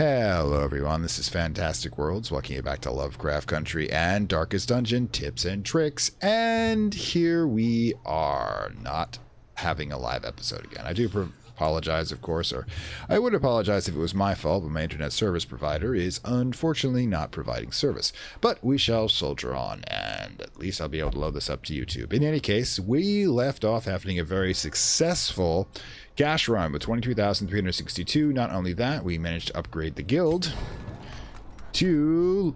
Hello everyone, this is Fantastic Worlds, welcome you back to Lovecraft Country and Darkest Dungeon Tips and Tricks, and here we are, not having a live episode again. I do apologize, of course, or I would apologize if it was my fault, but my internet service provider is unfortunately not providing service. But we shall soldier on, and at least I'll be able to load this up to YouTube. In any case, we left off having a very successful Gash run with 22,362. Not only that, we managed to upgrade the guild to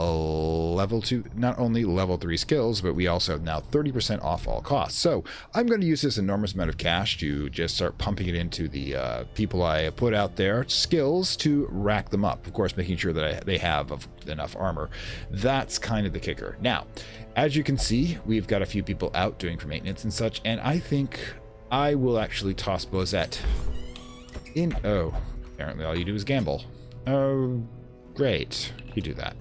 level 2, not only level 3 skills, but we also have now 30% off all costs. So I'm going to use this enormous amount of cash to just start pumping it into the uh, people I put out there, skills to rack them up. Of course, making sure that I, they have enough armor. That's kind of the kicker. Now, as you can see, we've got a few people out doing for maintenance and such, and I think I will actually toss Bozette in. Oh, apparently all you do is gamble. Oh, great. You do that.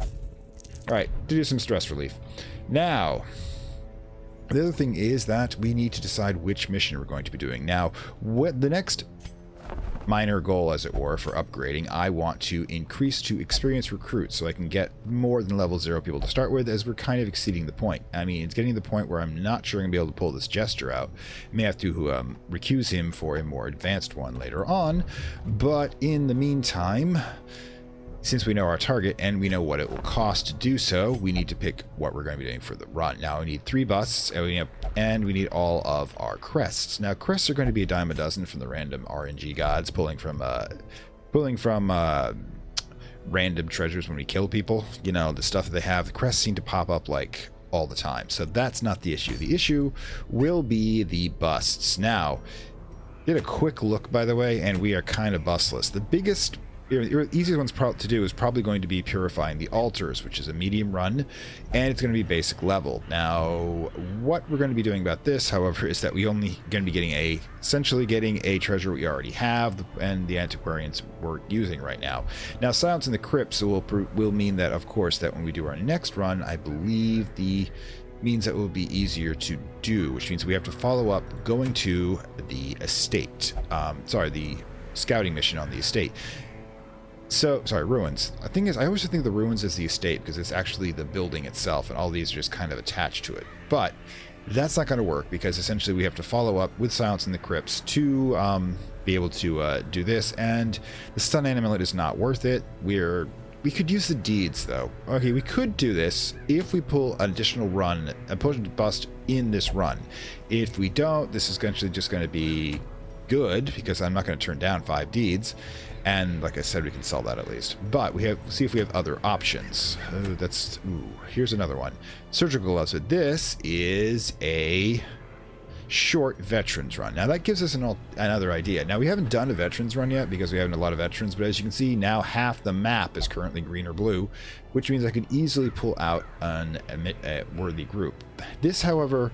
All right, to do some stress relief. Now, the other thing is that we need to decide which mission we're going to be doing. Now, what the next minor goal, as it were, for upgrading, I want to increase to experienced recruits so I can get more than level zero people to start with, as we're kind of exceeding the point. I mean, it's getting to the point where I'm not sure I'm going to be able to pull this gesture out. May have to um, recuse him for a more advanced one later on, but in the meantime, since we know our target and we know what it will cost to do so, we need to pick what we're going to be doing for the run. Now we need three busts and we, have, and we need all of our crests. Now crests are going to be a dime a dozen from the random RNG gods, pulling from uh, pulling from uh, random treasures when we kill people. You know the stuff that they have. The crests seem to pop up like all the time, so that's not the issue. The issue will be the busts. Now, did a quick look by the way, and we are kind of bustless. The biggest the easiest one's to do is probably going to be purifying the altars, which is a medium run, and it's going to be basic level. Now, what we're going to be doing about this, however, is that we only going to be getting a essentially getting a treasure we already have, and the antiquarians we're using right now. Now, silence in the crypts will will mean that, of course, that when we do our next run, I believe the means that will be easier to do, which means we have to follow up going to the estate. Um, sorry, the scouting mission on the estate. So, sorry, ruins. The thing is, I always think the ruins is the estate because it's actually the building itself, and all these are just kind of attached to it. But that's not going to work because essentially we have to follow up with Silence in the Crypts to um, be able to uh, do this, and the stun amulet is not worth it. We're we could use the deeds though. Okay, we could do this if we pull an additional run, a potion bust in this run. If we don't, this is essentially just going to be good because I'm not going to turn down five deeds. And like I said, we can sell that at least. But we have see if we have other options. Oh, that's ooh, here's another one. Surgical gloves. But this is a short veterans run. Now that gives us an, another idea. Now we haven't done a veterans run yet because we haven't a lot of veterans, but as you can see now half the map is currently green or blue, which means I could easily pull out an a worthy group. This, however,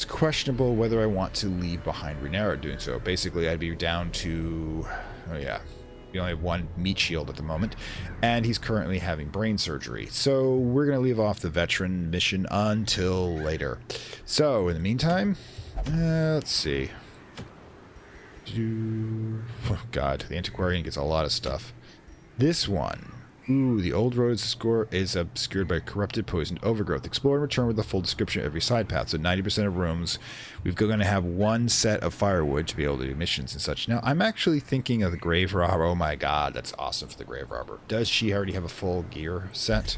it's questionable whether I want to leave behind Renera doing so. Basically, I'd be down to, oh yeah, we only have one meat shield at the moment, and he's currently having brain surgery. So we're going to leave off the veteran mission until later. So in the meantime, uh, let's see. Oh God, the antiquarian gets a lot of stuff. This one Ooh, the old road's score is obscured by corrupted, poisoned overgrowth. Explore and return with a full description of every side path. So 90% of rooms, we're going to have one set of firewood to be able to do missions and such. Now, I'm actually thinking of the Grave Robber. Oh my god, that's awesome for the Grave Robber. Does she already have a full gear set?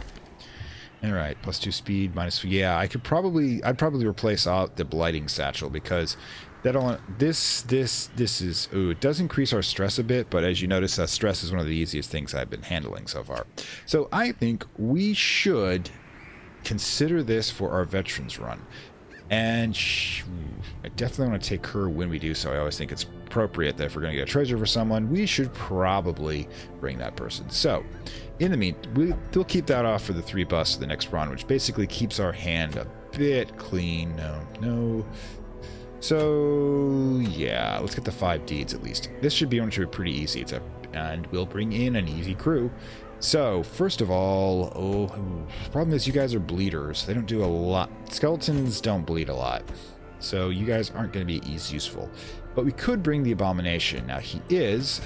All right, plus two speed, minus yeah. I could probably, I'd probably replace out the blighting satchel because that'll this this this is ooh it does increase our stress a bit but as you notice that stress is one of the easiest things i've been handling so far. So i think we should consider this for our veterans run. And i definitely want to take her when we do so i always think it's appropriate that if we're going to get a treasure for someone we should probably bring that person. So in the mean we, we'll keep that off for the three busts of the next run which basically keeps our hand a bit clean. No no so yeah, let's get the five deeds at least. This should be on to be pretty easy. It's a, and we'll bring in an easy crew. So first of all, oh, problem is you guys are bleeders. They don't do a lot. Skeletons don't bleed a lot, so you guys aren't going to be as useful. But we could bring the abomination. Now he is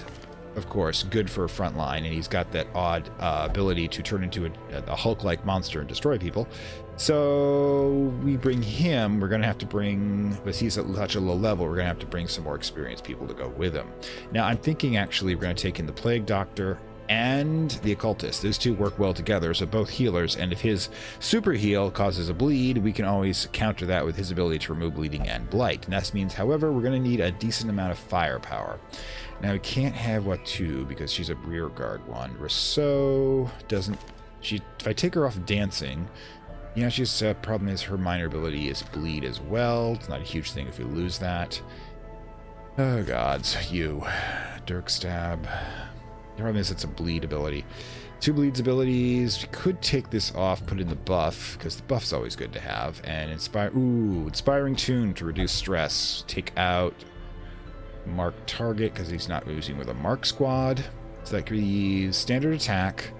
of course, good for a front line, and he's got that odd uh, ability to turn into a, a Hulk-like monster and destroy people. So we bring him. We're going to have to bring, because he's at such a low level, we're going to have to bring some more experienced people to go with him. Now, I'm thinking actually we're going to take in the Plague Doctor and the occultist. Those two work well together, so both healers. And if his super heal causes a bleed, we can always counter that with his ability to remove bleeding and blight. And that means, however, we're going to need a decent amount of firepower. Now we can't have Uatu because she's a rear guard one. Rousseau doesn't. She if I take her off dancing, yeah, she's uh, problem is her minor ability is bleed as well. It's not a huge thing if we lose that. Oh gods, you, Dirk stab. The problem is it's a bleed ability. Two bleeds abilities. We could take this off, put in the buff, because the buff's always good to have. And inspire. Ooh, inspiring tune to reduce stress. Take out mark target because he's not using with a mark squad. So that could be standard attack,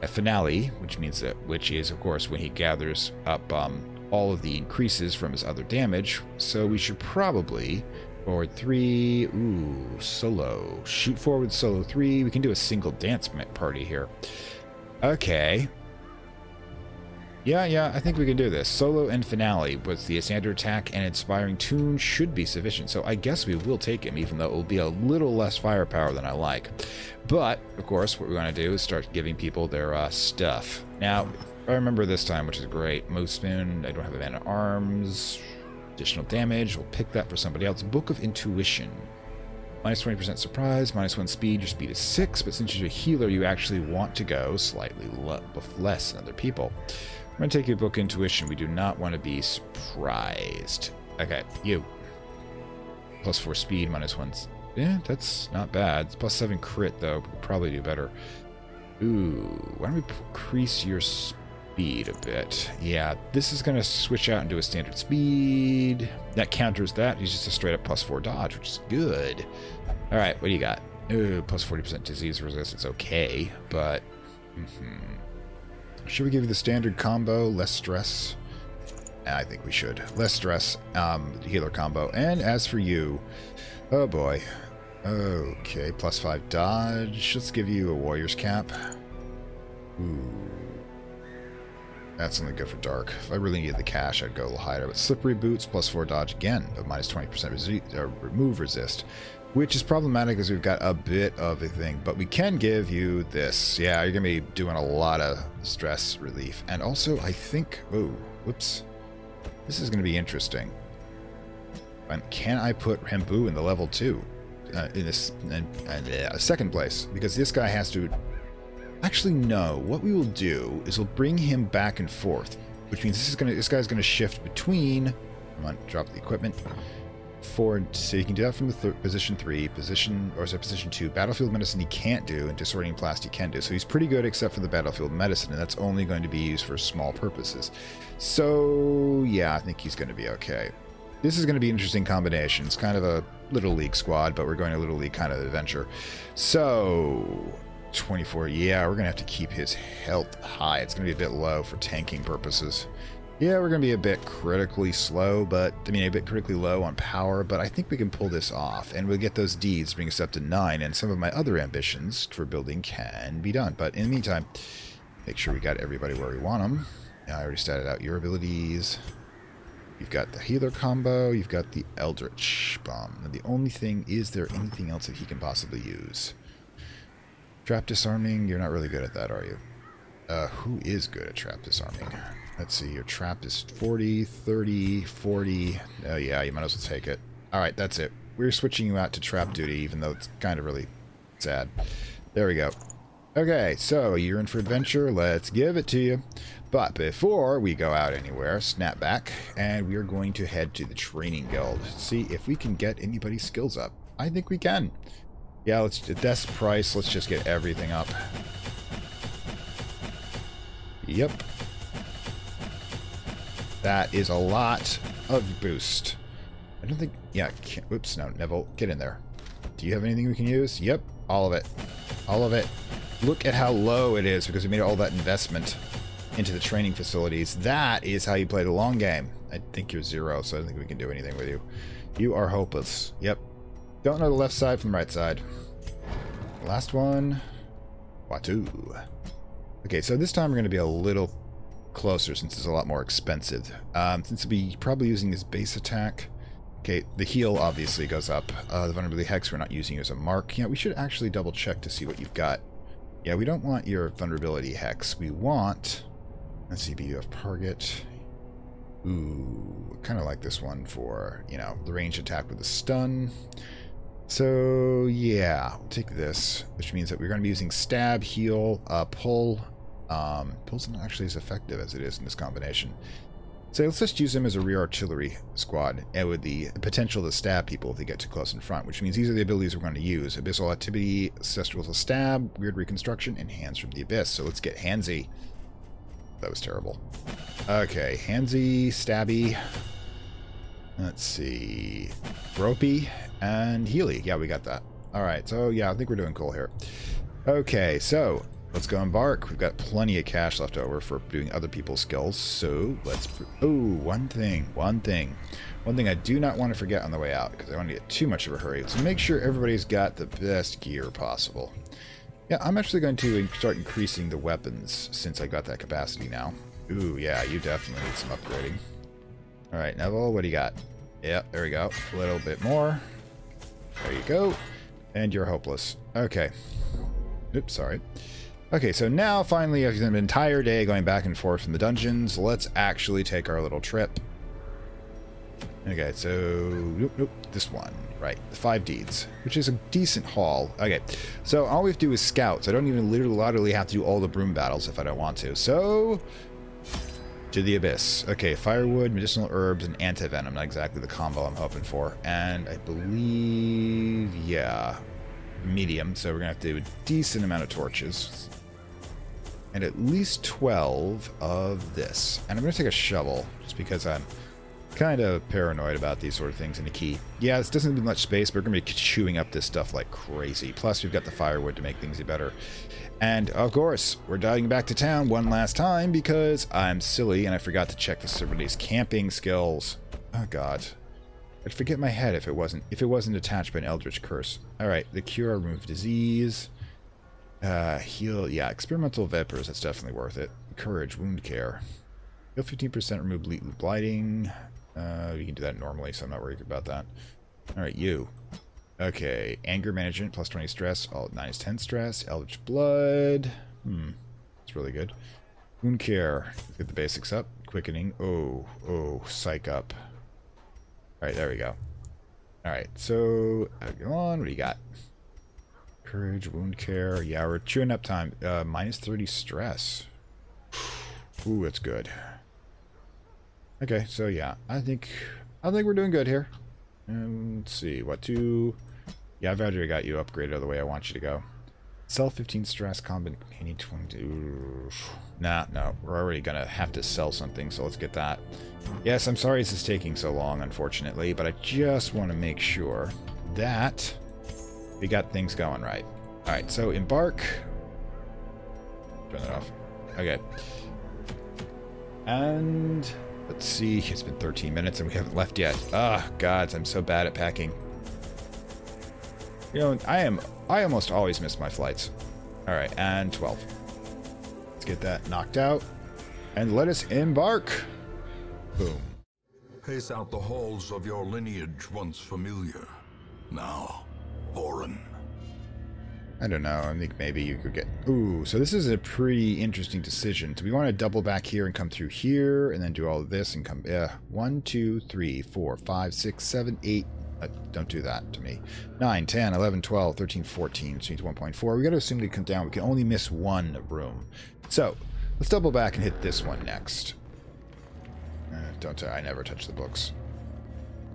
a finale, which means that which is of course when he gathers up um, all of the increases from his other damage. So we should probably Forward three. Ooh, solo. Shoot forward solo three. We can do a single dance party here. Okay. Yeah, yeah, I think we can do this. Solo and finale with the standard attack and inspiring tune should be sufficient. So I guess we will take him, even though it will be a little less firepower than I like. But, of course, what we're going to do is start giving people their uh, stuff. Now, I remember this time, which is great. Moose Moon, I don't have a man at arms. Additional damage, we'll pick that for somebody else. Book of Intuition. Minus 20% surprise, minus 1 speed, your speed is 6, but since you're a healer, you actually want to go slightly less than other people. I'm going to take your Book Intuition. We do not want to be surprised. Okay, you. Plus 4 speed, minus 1. Yeah, that's not bad. It's plus 7 crit, though. We'll probably do better. Ooh, why don't we increase your speed? Speed a bit. Yeah, this is going to switch out into a standard speed. That counters that. He's just a straight up plus four dodge, which is good. All right, what do you got? Ooh, plus 40% disease resistance. Okay, but... Mm -hmm. Should we give you the standard combo? Less stress? I think we should. Less stress, um, healer combo. And as for you, oh boy. Okay, plus five dodge. Let's give you a warrior's cap. Ooh. That's only good for dark. If I really needed the cash, I'd go a little higher. But slippery boots plus four dodge again, but minus 20% resi uh, remove resist, which is problematic because we've got a bit of a thing. But we can give you this. Yeah, you're gonna be doing a lot of stress relief, and also I think. Oh, whoops. This is gonna be interesting. And can I put Hembu in the level two? Uh, in this in, in, uh, second place because this guy has to Actually, no. What we will do is we'll bring him back and forth, which means this is gonna this guy's gonna shift between. Come on, drop the equipment. Forward, so you can do that from the th position three, position or sorry, position two. Battlefield medicine he can't do, and disorienting blast he can do. So he's pretty good except for the battlefield medicine, and that's only going to be used for small purposes. So yeah, I think he's going to be okay. This is going to be an interesting combination. It's kind of a little league squad, but we're going a little league kind of adventure. So 24. Yeah, we're going to have to keep his health high. It's going to be a bit low for tanking purposes. Yeah, we're going to be a bit critically slow, but I mean, a bit critically low on power, but I think we can pull this off and we'll get those deeds, bring us up to 9, and some of my other ambitions for building can be done. But in the meantime, make sure we got everybody where we want them. I already started out your abilities. You've got the healer combo, you've got the Eldritch Bomb. The only thing, is there anything else that he can possibly use? Trap disarming, you're not really good at that, are you? Uh, who is good at trap disarming? Let's see, your trap is 40, 30, 40. Oh yeah, you might as well take it. Alright, that's it. We're switching you out to trap duty, even though it's kind of really sad. There we go. Okay, so you're in for adventure. Let's give it to you. But before we go out anywhere, snap back, and we are going to head to the training guild. See if we can get anybody's skills up. I think we can. Yeah, let's at this price, let's just get everything up. Yep. That is a lot of boost. I don't think... Yeah, oops, no, Neville, get in there. Do you have anything we can use? Yep, all of it. All of it. Look at how low it is because we made all that investment into the training facilities. That is how you play the long game. I think you're zero, so I don't think we can do anything with you. You are hopeless. Yep, don't know the left side from the right side. last one. Watu. Okay, so this time we're going to be a little closer since it's a lot more expensive. Um, since we'll be probably using his base attack. Okay, the heal obviously goes up. Uh, the vulnerability hex we're not using as a mark. Yeah, we should actually double check to see what you've got. Yeah, we don't want your vulnerability hex. We want... Let's see, BUF target. Ooh, kind of like this one for, you know, the range attack with the stun. So, yeah, we'll take this, which means that we're going to be using stab, heal, uh, pull. Um, pull's not actually as effective as it is in this combination. So let's just use him as a rear artillery squad, and with the potential to stab people if they get too close in front, which means these are the abilities we're going to use. Abyssal Artillery, Ancestral Stab, Wyrd Reconstruction, and Hands from the Abyss. So let's get Handsy. That was terrible. Okay, Handsy, Stabby. Let's see. Ropey and Healy. Yeah, we got that. All right, so yeah, I think we're doing cool here. Okay, so let's go embark. We've got plenty of cash left over for doing other people's skills. So let's. Oh, one thing, one thing. One thing I do not want to forget on the way out because I don't want to get too much of a hurry. So make sure everybody's got the best gear possible. Yeah, I'm actually going to start increasing the weapons since I got that capacity now. Ooh, yeah, you definitely need some upgrading. All right, Neville, what do you got? Yeah, there we go. A little bit more. There you go. And you're hopeless. Okay. Oops, sorry. Okay, so now finally, after an entire day going back and forth in the dungeons, let's actually take our little trip. Okay, so nope, nope, this one, right? The five deeds, which is a decent haul. Okay, so all we have to do is scouts. I don't even literally have to do all the broom battles if I don't want to. So to the abyss. Okay, firewood, medicinal herbs, and anti-venom. Not exactly the combo I'm hoping for. And I believe, yeah, medium. So we're gonna have to do a decent amount of torches. And at least 12 of this. And I'm gonna take a shovel, just because I'm kind of paranoid about these sort of things in the key. Yeah, this doesn't need much space, but we're going to be chewing up this stuff like crazy. Plus, we've got the firewood to make things better. And, of course, we're diving back to town one last time because I'm silly and I forgot to check the somebody's camping skills. Oh, God. I'd forget my head if it wasn't if it wasn't attached by an eldritch curse. All right, the cure, remove disease, uh, heal. Yeah, experimental vapors. That's definitely worth it. Courage, wound care. Heal 15%, remove blighting. Uh, you can do that normally, so I'm not worried about that. Alright, you. Okay, anger management, plus 20 stress, all 9 is minus 10 stress, eldritch blood. Hmm, that's really good. Wound care, Let's get the basics up. Quickening, oh, oh, psych up. Alright, there we go. Alright, so, go on, what do you got? Courage, wound care, yeah, we're chewing up time. Uh, minus 30 stress. Ooh, that's good. Okay, so yeah, I think I think we're doing good here. And let's see, what to... Yeah, I've already got you upgraded the way I want you to go. Sell 15 stress, combat painting 22. Nah, no, we're already gonna have to sell something, so let's get that. Yes, I'm sorry this is taking so long, unfortunately, but I just want to make sure that we got things going right. Alright, so embark. Turn that off. Okay. And Let's see, it's been 13 minutes and we haven't left yet. Ah, oh, gods, I'm so bad at packing. You know, I am, I almost always miss my flights. All right, and 12. Let's get that knocked out. And let us embark. Boom. Pace out the halls of your lineage once familiar. Now, foreign. I don't know. I think maybe you could get... Ooh, so this is a pretty interesting decision. Do we want to double back here and come through here and then do all of this and come... Yeah, one, two, three, four, five, six, seven, eight... Uh, don't do that to me. 9, 10, 11, 12, 13, 14, which means 1.4. We got to assume they come down. We can only miss one room. So, let's double back and hit this one next. Uh, don't... I never touch the books.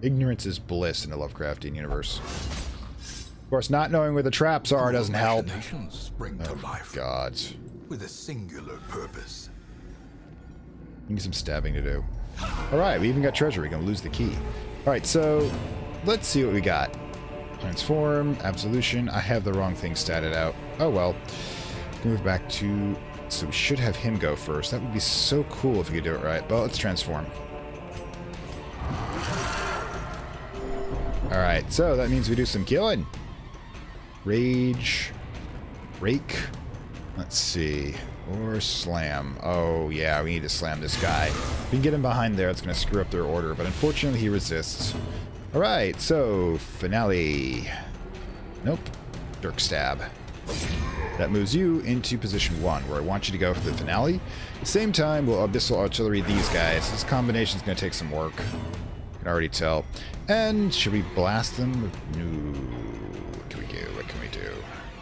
Ignorance is bliss in the Lovecraftian universe. Of course, not knowing where the traps are doesn't help. Spring to oh, life God. With a singular purpose. Need some stabbing to do. Alright, we even got treasure. We can lose the key. Alright, so let's see what we got. Transform, Absolution. I have the wrong thing statted out. Oh well. Move back to... So we should have him go first. That would be so cool if we could do it right. But let's transform. Alright, so that means we do some killing. Rage. Rake. Let's see. Or slam. Oh, yeah, we need to slam this guy. If we can get him behind there, it's going to screw up their order, but unfortunately he resists. Alright, so, finale. Nope. Dirk stab. That moves you into position one, where I want you to go for the finale. At the same time, we'll Abyssal Artillery these guys. This combination is going to take some work. I can already tell. And should we blast them? No.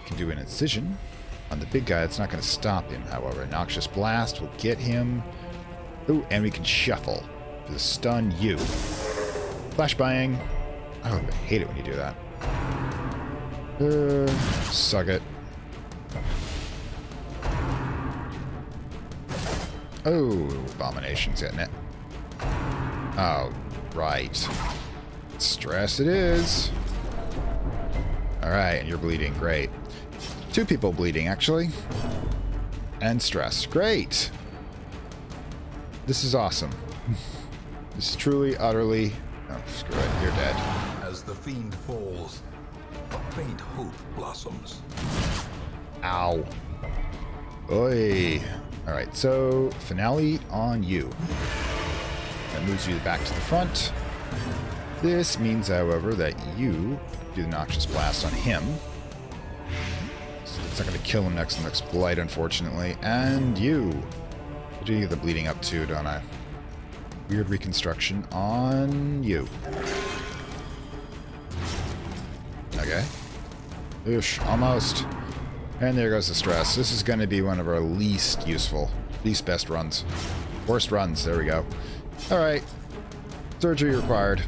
Can do an incision on the big guy. It's not going to stop him, however. Noxious Blast will get him. Ooh, and we can shuffle to stun you. Flashbang. Oh, I hate it when you do that. Uh, suck it. Oh, Abomination's hitting it. Oh, right. Stress it is. Alright, and you're bleeding. Great. Two people bleeding, actually. And stress. Great! This is awesome. this is truly, utterly... Oh, screw it. You're dead. As the fiend falls, a faint hope blossoms. Ow. Oi. Alright, so finale on you. That moves you back to the front. This means, however, that you do the Noxious Blast on him. It's not going to kill him next next Blight, unfortunately. And you. I do get the bleeding up too, don't I? Wyrd reconstruction on you. Okay. Oosh, almost. And there goes the stress. This is going to be one of our least useful, least best runs. Worst runs, there we go. Alright. Surgery required.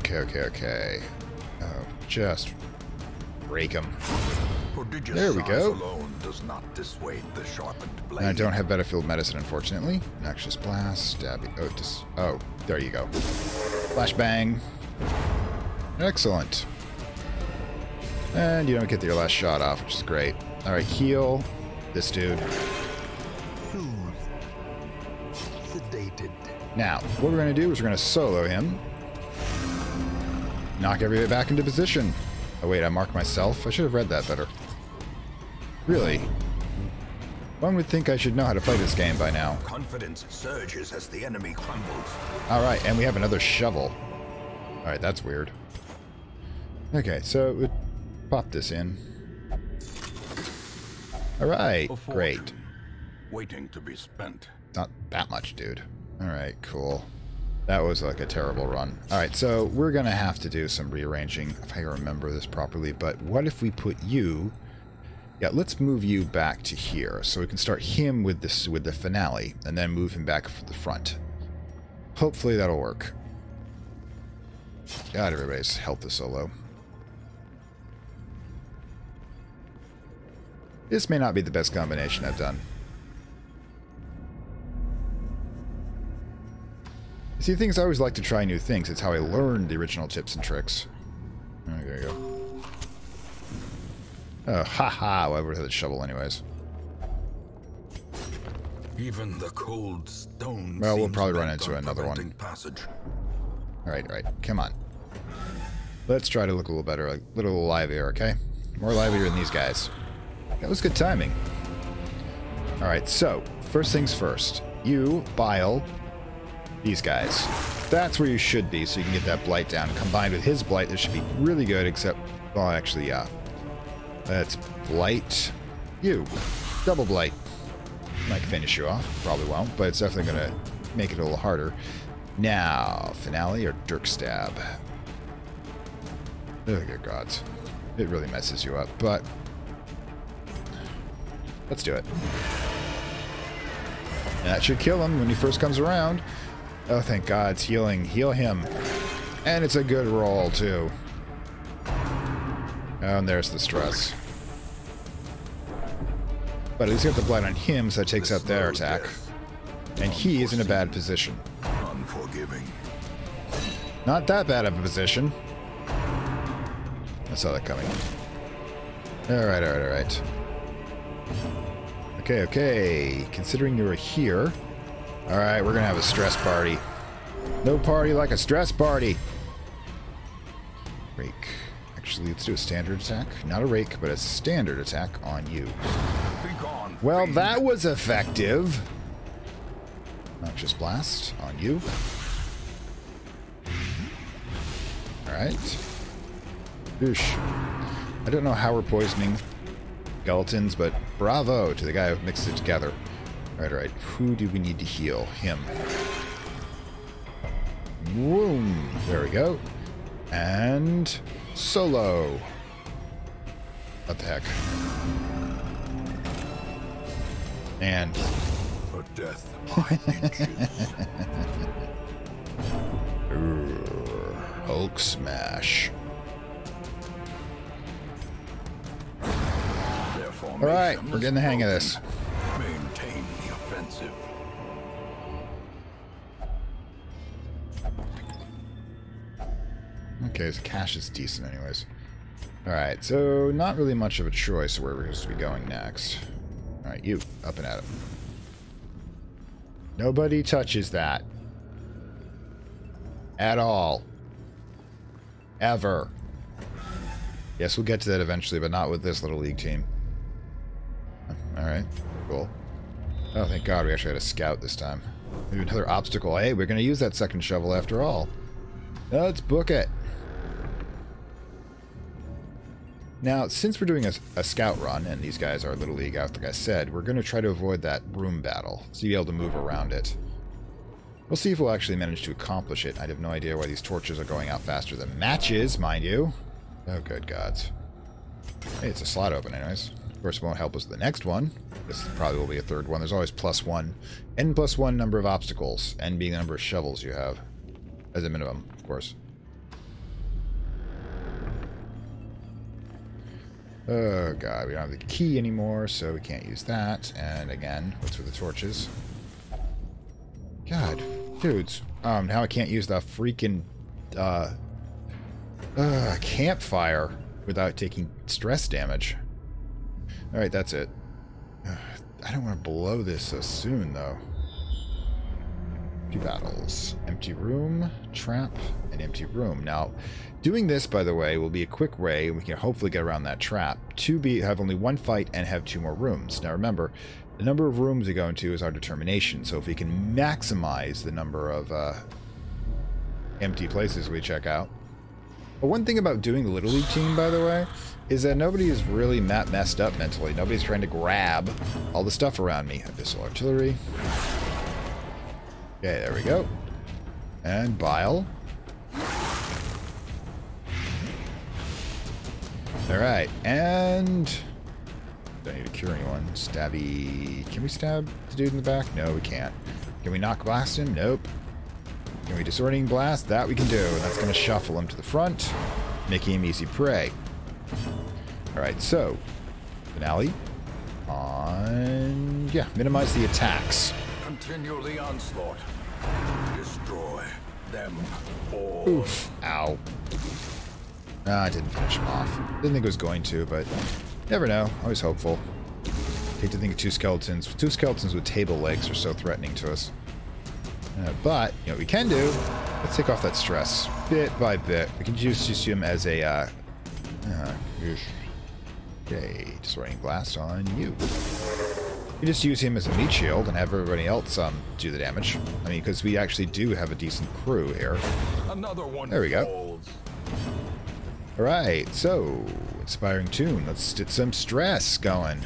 Okay, okay, okay. Oh, just break him. There we go. alone does not dissuade the sharpened blade. I don't have Battlefield Medicine, unfortunately. Noxious Blast, stab. Oh, dis oh, there you go. Flashbang. Excellent. And you don't get your last shot off, which is great. Alright, heal this dude. Now, what we're going to do is we're going to solo him. Knock everybody back into position. Oh, wait, I marked myself? I should have read that better. Really? One would think I should know how to play this game by now. Confidence surges as the enemy crumbles. Alright, and we have another shovel. Alright, that's weird. Okay, so we pop this in. Alright, great. Waiting to be spent. Not that much, dude. Alright, cool. That was like a terrible run. Alright, so we're gonna have to do some rearranging, if I remember this properly, but what if we put you... Yeah, let's move you back to here, so we can start him with this with the finale, and then move him back for the front. Hopefully that'll work. God, everybody's health is so low. This may not be the best combination I've done. See, the thing is, I always like to try new things. It's how I learned the original tips and tricks. Oh, there you go. Oh, haha. Well, I would have a shovel anyways. Even the cold stone. Well, we'll probably run into another one. Passage. Alright, alright. Come on. Let's try to look a little better, a little livelier, okay? More livelier than these guys. That was good timing. Alright, so, first things first. You, Bile, these guys. That's where you should be, so you can get that blight down. Combined with his blight, this should be really good, except, well, actually, yeah. That's blight. You. Double blight. Might finish you off. Probably won't, but it's definitely going to make it a little harder. Now, finale or Dirk stab? Oh, good gods. It really messes you up, but let's do it. That should kill him when he first comes around. Oh, thank God, it's healing. Heal him. And it's a good roll, too. Oh, and there's the stress. But at least got the blight on him, so that takes out their attack. And he is in a bad position. Unforgiving. Not that bad of a position. I saw that coming. Alright, alright, alright. Okay, okay. Considering you were here. Alright, we're gonna have a stress party. No party like a stress party. Rake. Actually, let's do a standard attack. Not a rake, but a standard attack on you. Be gone. Well, that was effective. Noxious Blast on you. Alright. Boosh. I don't know how we're poisoning skeletons, but bravo to the guy who mixed it together. Alright, alright. Who do we need to heal? Him. Boom. There we go. And solo. What the heck? And A death. Hulk smash. All right, we're getting the hang of this. Okay, so cash is decent anyways. Alright, so not really much of a choice where we're supposed to be going next. Alright, you, up and at it. Nobody touches that. At all. Ever. Yes, we'll get to that eventually, but not with this little league team. Alright, cool. Oh, thank God we actually had a scout this time. Maybe another obstacle. Hey, we're going to use that second shovel after all. Let's book it. Now, since we're doing a, a scout run, and these guys are Little League out, like I said, we're going to try to avoid that room battle, so you'll be able to move around it. We'll see if we'll actually manage to accomplish it. I have no idea why these torches are going out faster than matches, mind you. Oh, good gods. Hey, it's a slot open anyways. Of course, it won't help us with the next one. This probably will be a third one. There's always plus one. N plus one number of obstacles. N being the number of shovels you have. As a minimum, of course. Oh god, we don't have the key anymore, so we can't use that. And again, what's with the torches? God, dudes. Um, now I can't use the freaking uh, uh campfire without taking stress damage. All right, that's it. Uh, I don't want to blow this so soon, though. Empty battles. Empty room, trap, and empty room. Now, doing this, by the way, will be a quick way, and we can hopefully get around that trap, to be have only one fight and have two more rooms. Now remember, the number of rooms we go into is our determination, so if we can maximize the number of uh, empty places we check out. But one thing about doing the Little League team, by the way, is that nobody is really ma- messed up mentally. Nobody's trying to grab all the stuff around me. Abyssal Artillery. Okay, there we go. And Bile. Alright, and... Don't need to cure anyone. Stabby... Can we stab the dude in the back? No, we can't. Can we knock blast him? Nope. Can we disorienting blast? That we can do. And that's going to shuffle him to the front, making him easy prey. Alright, so... Finale. On... Yeah, minimize the attacks. Continue the onslaught. Destroy them all. Oof. Ow. Ah, I didn't finish him off. Didn't think it was going to, but never know. Always hopeful. Hate to think of two skeletons. Two skeletons with table legs are so threatening to us. Uh, but, you know what we can do? Let's take off that stress. Bit by bit. We can just use him as a, uh... uh okay, disorienting blast on you. You just use him as a meat shield and have everybody else um, do the damage. I mean, because we actually do have a decent crew here. Another one There we go. falls. Alright, so, inspiring tune. Let's get some stress going.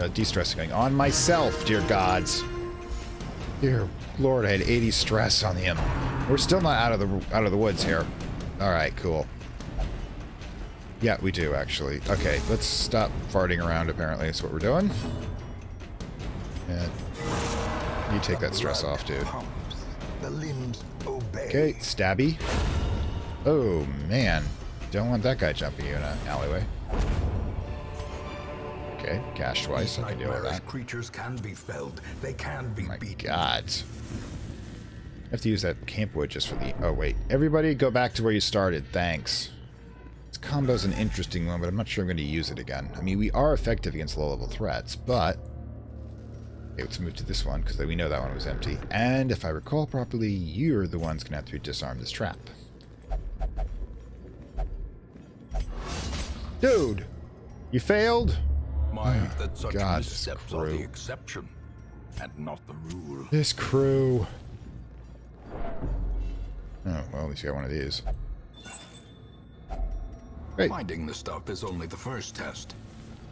Uh, de-stress going on myself, dear gods. Dear Lord, I had 80 stress on him. We're still not out of the out of the woods here. Alright, cool. Yeah, we do, actually. Okay, let's stop farting around, apparently. That's what we're doing. And you take that stress off, dude. Pumps. The limbs obey. Okay, stabby. Oh, man. Don't want that guy jumping you in an alleyway. Okay, cash twice. I can deal with that. creatures can be felled. They can be My beaten. God. I have to use that camp wood just for the... Oh, wait. Everybody go back to where you started. Thanks. This combo's an interesting one, but I'm not sure I'm going to use it again. I mean, we are effective against low-level threats, but... Okay, let's move to this one, because we know that one was empty. And if I recall properly, you're the ones going to have to disarm this trap. Dude, you failed? Mind that such God, missteps are the exception and not the rule. This crew. Oh, well, at least you got one of these. Great. Finding the stuff is only the first test.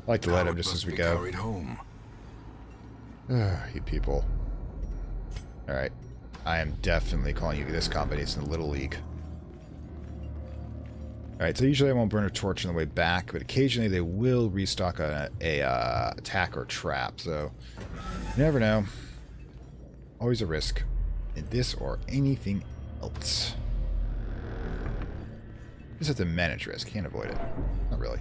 I like to let him just as we go. Carried home. Ah, you people. Alright. I am definitely calling you this combination in the Little League. Alright, so usually I won't burn a torch on the way back, but occasionally they will restock a, a uh, attack or trap, so you never know. Always a risk. In this or anything else. Just have to manage risk, can't avoid it. Not really.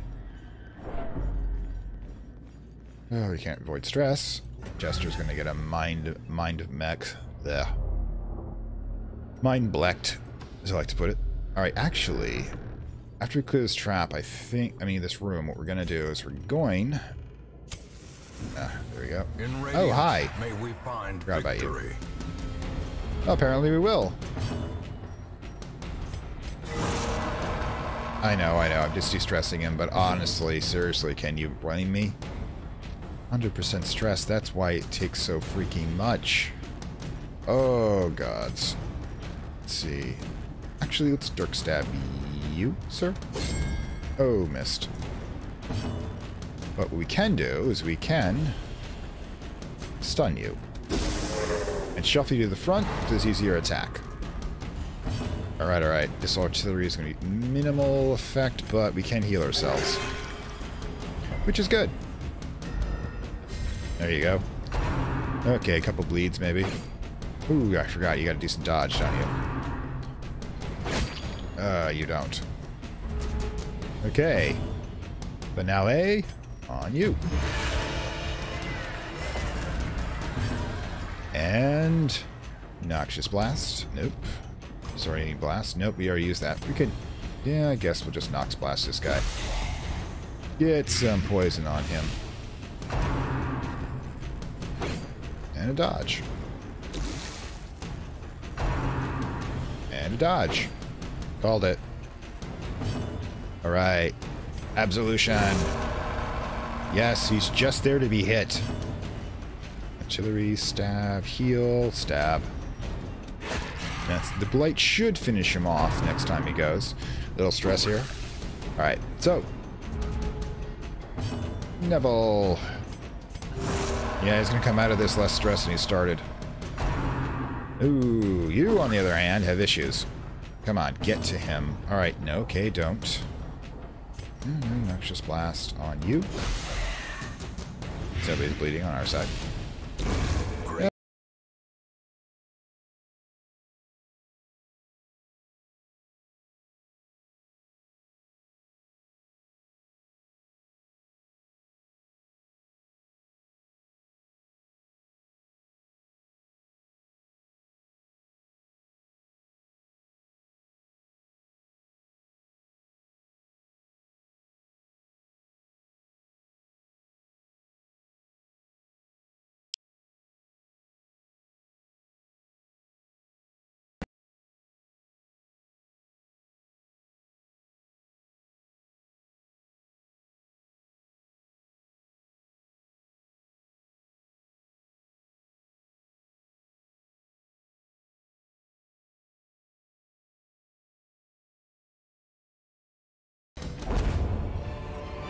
Oh, you can't avoid stress. Jester's gonna get a mind mind mech. There. Mind blecked, as I like to put it. Alright, actually, after we clear this trap, I think I mean this room, what we're gonna do is we're going Ah, there we go. In Oh, hi. May we find Forgot about you. Apparently we will. I know, I know. I'm just de-stressing him, but honestly, seriously, can you blame me? 100% stress. That's why it takes so freaking much. Oh, gods. Let's see. Actually, let's Dirk stab you, sir. Oh, missed. What we can do is we can stun you and shuffle you to the front does easier attack. Alright, alright. This artillery is going to be minimal effect, but we can heal ourselves. Which is good. There you go. Okay, a couple bleeds maybe. Ooh, I forgot. You got a decent dodge, don't you? Uh, you don't. Okay. But now A, on you. And Noxious Blast. Nope. Sorry, Blast. Nope, we already used that. We could... Yeah, I guess we'll just Nox Blast this guy. Get some poison on him. And a dodge. And a dodge. Called it. Alright. Absolution. Yes, he's just there to be hit. Artillery, stab, heal, stab. That's, the blight should finish him off next time he goes. Little stress here. Alright, so. Neville. Yeah, he's gonna come out of this less stressed than he started. Ooh, you, on the other hand, have issues. Come on, get to him. Alright, no, okay, don't. Mm, Noxious Blast on you. Somebody's bleeding on our side.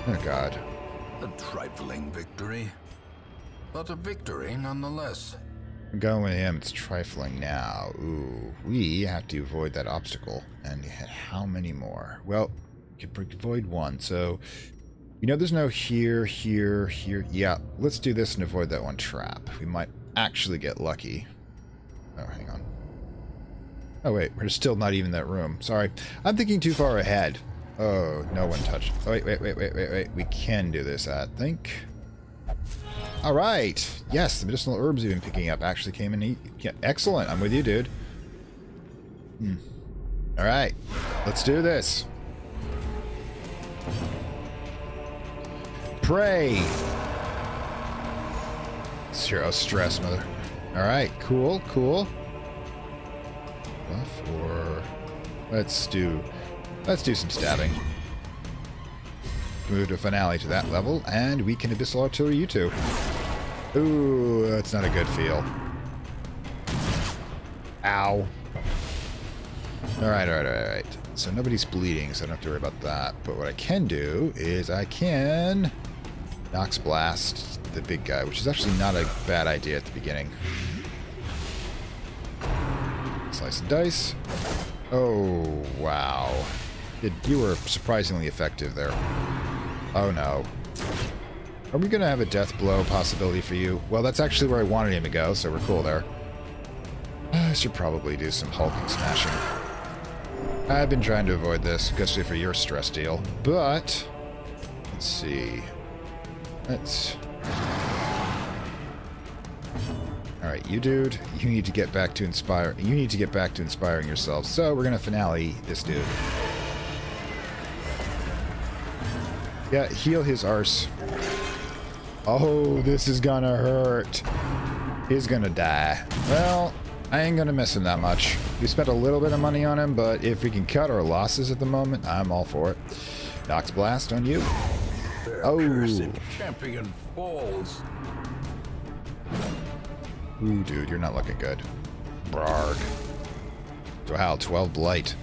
Oh god. A trifling victory, but a victory nonetheless. I'm going with him. It's trifling now. Ooh, we have to avoid that obstacle. And how many more? Well, we could avoid one. So, you know, there's no here, here, here. Yeah, let's do this and avoid that one trap. We might actually get lucky. Oh, hang on. Oh, wait. We're still not even that room. Sorry. I'm thinking too far ahead. Oh, no one touched. Oh, wait, wait, wait, wait, wait, wait. We can do this, I think. All right. Yes, the medicinal herbs you've been picking up actually came in. Yeah, excellent. I'm with you, dude. Hmm. All right. Let's do this. Pray. Zero stress, mother. All right. Cool. Cool. Buff or let's do let's do some stabbing. move to finale to that level, and we can Abyssal Artillery you two. Ooh, that's not a good feel. Ow. Alright, alright, alright. So nobody's bleeding, so I don't have to worry about that. But what I can do is I can Nox Blast the big guy, which is actually not a bad idea at the beginning. Slice and dice. Oh, wow. You were surprisingly effective there. Oh no. Are we going to have a death blow possibility for you? Well, that's actually where I wanted him to go, so we're cool there. Uh, I should probably do some hulking smashing. I've been trying to avoid this, especially for your stress deal, but... Let's see. Let's... Alright, you dude, you need to get back to inspire you need to get back to inspiring yourself. So we're gonna finale this dude. Yeah, heal his arse. Oh, this is gonna hurt. He's gonna die. Well, I ain't gonna miss him that much. We spent a little bit of money on him, but if we can cut our losses at the moment, I'm all for it. Nox Blast on you. Oh. oh. champion falls. Ooh, dude, you're not looking good. Brarg. Wow, 12 blight.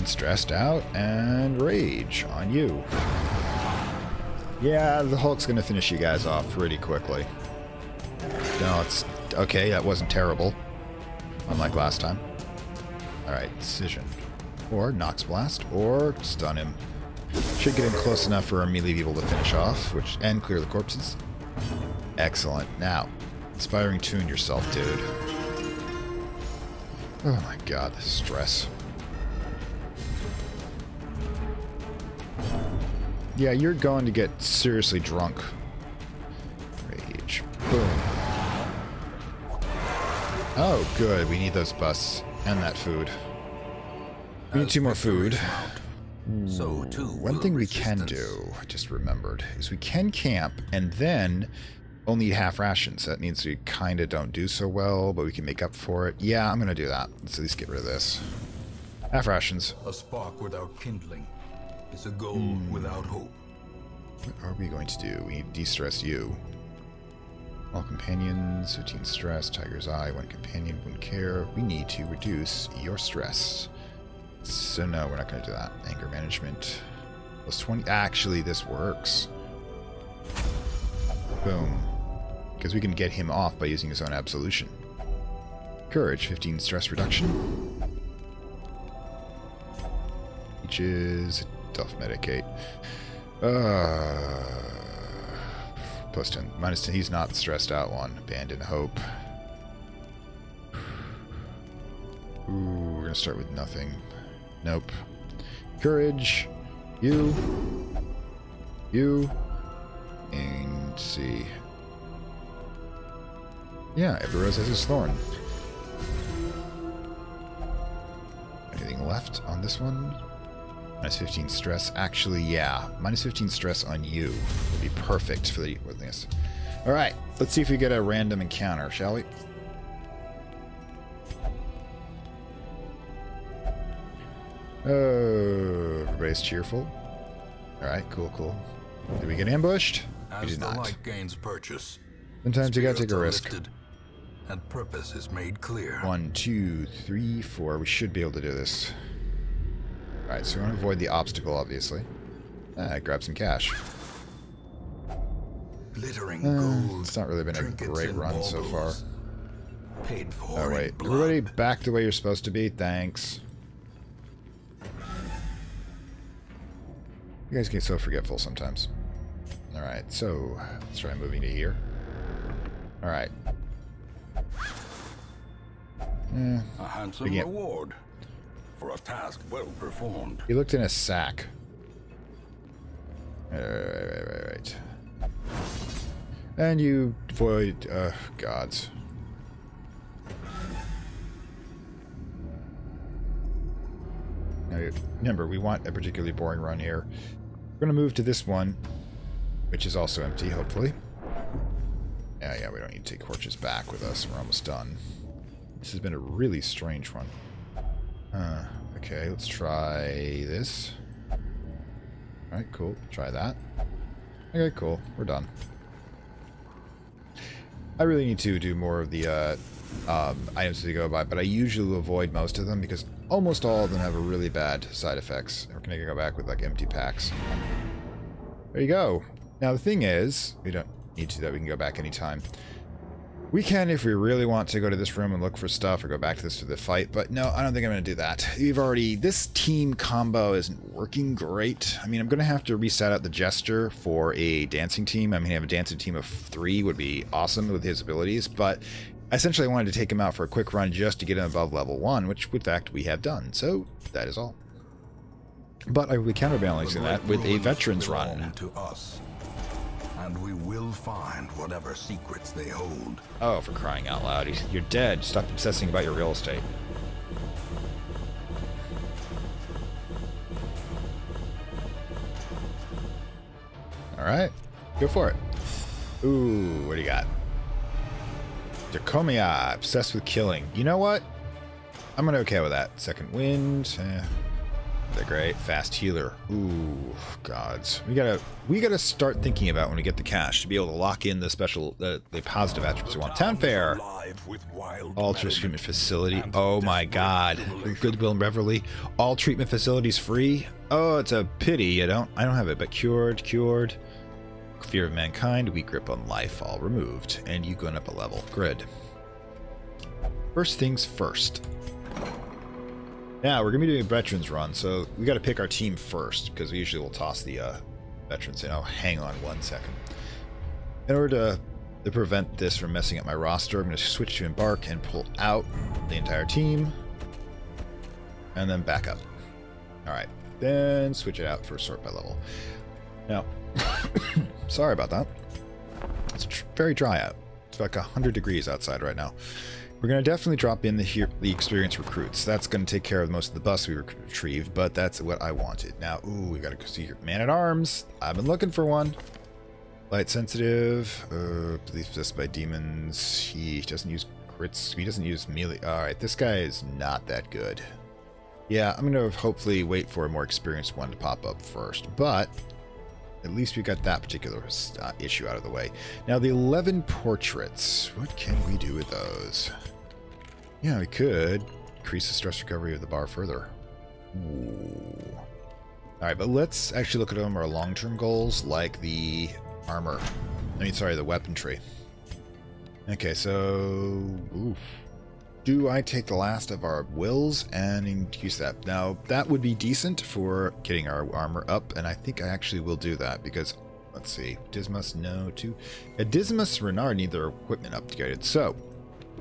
And stressed out, and rage on you. Yeah, the Hulk's gonna finish you guys off pretty quickly. No, it's... Okay, that wasn't terrible. Unlike last time. Alright, Decision. Or Nox Blast, or stun him. Should get him close enough for our melee people to finish off, which and clear the corpses. Excellent. Now, Inspiring tune yourself, dude. Oh my god, the stress. Yeah, you're going to get seriously drunk. Rage. Boom. Oh, good. We need those busts and that food. We need two more food. Hmm, so too One thing we can do, I just remembered, is we can camp and then only eat half rations. That means we kind of don't do so well, but we can make up for it. Yeah, I'm going to do that. Let's at least get rid of this. Half rations. A spark without kindling is a goal mm. without hope. What are we going to do? We need to de-stress you. All companions, 15 stress, Tiger's Eye, one companion, one care. We need to reduce your stress. So no, we're not going to do that. Anger management. Plus 20. Actually, this works. Boom. Because we can get him off by using his own absolution. Courage, 15 stress reduction. Which is tough medicate. Uh, plus 10. Minus 10. He's not stressed out one. Abandon hope. Ooh, we're going to start with nothing. Nope. Courage. You. You. And see. Yeah, every rose has its thorn. Anything left on this one? Minus 15 stress. Actually, yeah. Minus 15 stress on you would be perfect for the witness. Alright, let's see if we get a random encounter, shall we? Oh, everybody's cheerful. Alright, cool, cool. Did we get ambushed? As we did not. light gains purchase, Sometimes you gotta take a risk. Lifted and purpose is made clear. One, two, three, four. We should be able to do this. Alright, so we want to avoid the obstacle, obviously. Uh, grab some cash. Glittering uh, gold. It's not really been a great run so far. Paid for oh wait, everybody back the way you're supposed to be. Thanks. You guys get so forgetful sometimes. Alright, so let's try moving to here. Alright, a handsome Begin. reward for a task well performed. He looked in a sack. Right, right, right, right. And you void, uh, gods. Now, remember, we want a particularly boring run here. We're going to move to this one, which is also empty, hopefully. Yeah, yeah, we don't need to take torches back with us. We're almost done. This has been a really strange one. Uh, okay, let's try this. Alright, cool. Try that. Okay, cool. We're done. I really need to do more of the uh, um, items to go by, but I usually avoid most of them because almost all of them have really bad side effects. We're going to go back with like empty packs? There you go. Now the thing is, we don't need to that we can go back anytime. We can, if we really want to, go to this room and look for stuff or go back to this for the fight, but no, I don't think I'm going to do that. We've already... This team combo isn't working great. I mean, I'm going to have to reset out the Jester for a dancing team. I mean, have a dancing team of three would be awesome with his abilities, but essentially I wanted to take him out for a quick run just to get him above level 1, which, in fact, we have done. So, that is all. But I will be counterbalancing that with a Veterans run. To us and we will find whatever secrets they hold. Oh, for crying out loud. You're dead. Stop obsessing about your real estate. Alright. Go for it. Ooh, what do you got? Draconia, obsessed with killing. You know what? I'm gonna okay with that. Second wind. Eh, they're great. Fast healer. Ooh, gods. We gotta we gotta start thinking about when we get the cash to be able to lock in the special the, the positive attributes we want. Town fair. All treatment facility. Oh my god. Goodwill and Beverly. All treatment facilities free. Oh, it's a pity. I don't I don't have it, but cured, cured. Fear of mankind, weak grip on life, all removed. And you going up a level. Grid. First things first. Now, we're going to be doing a veterans run, so we got to pick our team first, because we usually will toss the uh, veterans in. Oh, hang on one second. In order to, to prevent this from messing up my roster, I'm going to switch to Embark and pull out the entire team, and then back up. Alright, then switch it out for sort by level. Now, sorry about that. It's very dry out. It's like 100 degrees outside right now. We're going to definitely drop in the, the experienced recruits. That's going to take care of most of the bus we were retrieved, but that's what I wanted. Now, ooh, we got a secret man-at-arms. I've been looking for one. Light sensitive. Uh, possessed by demons. He doesn't use crits. He doesn't use melee. Alright, this guy is not that good. Yeah, I'm going to hopefully wait for a more experienced one to pop up first, but at least we got that particular uh, issue out of the way. Now, the 11 portraits. What can we do with those? Yeah, we could increase the stress recovery of the bar further. Ooh. Alright, but let's actually look at them our long-term goals, like the armor. I mean, sorry, the weaponry. Okay, so... Oof. Do I take the last of our wills and increase that? Now, that would be decent for getting our armor up, and I think I actually will do that, because... Let's see. Dismas, no, two. Yeah, Dismas Renard need their equipment upgraded, so...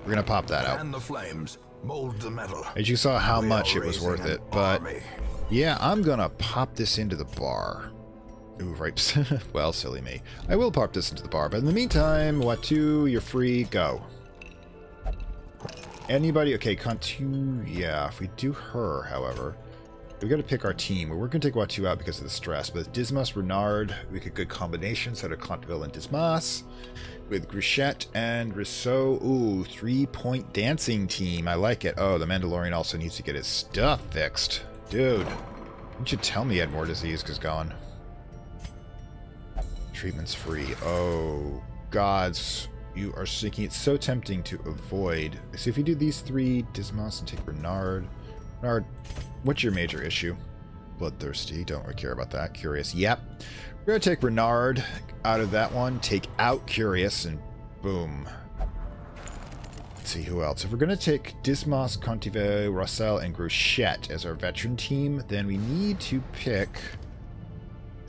We're gonna pop that out. And the flames, mold the metal. As you saw how we much it was worth it, but army. yeah, I'm gonna pop this into the bar. Ooh, right. well, silly me. I will pop this into the bar, but in the meantime, Watu, you're free, go. Anybody? Okay, Cantu, yeah, if we do her, however, we got to pick our team. We're going to take Watu out because of the stress, but Dismas, Renard, we could good combinations out of Contville and Dismas with Grichette and Rousseau. Ooh, three-point dancing team. I like it. Oh, the Mandalorian also needs to get his stuff fixed. Dude, didn't you tell me he had more disease because gone? Treatment's free. Oh, gods. You are sinking. It's so tempting to avoid. So if you do these three, Dismas and take Bernard. Bernard, what's your major issue? Bloodthirsty. Don't really care about that. Curious. Yep. We're to take Renard out of that one, take out Curious, and boom. Let's see who else. If we're going to take Dismas, Contive, Russell, and Gruchette as our veteran team, then we need to pick...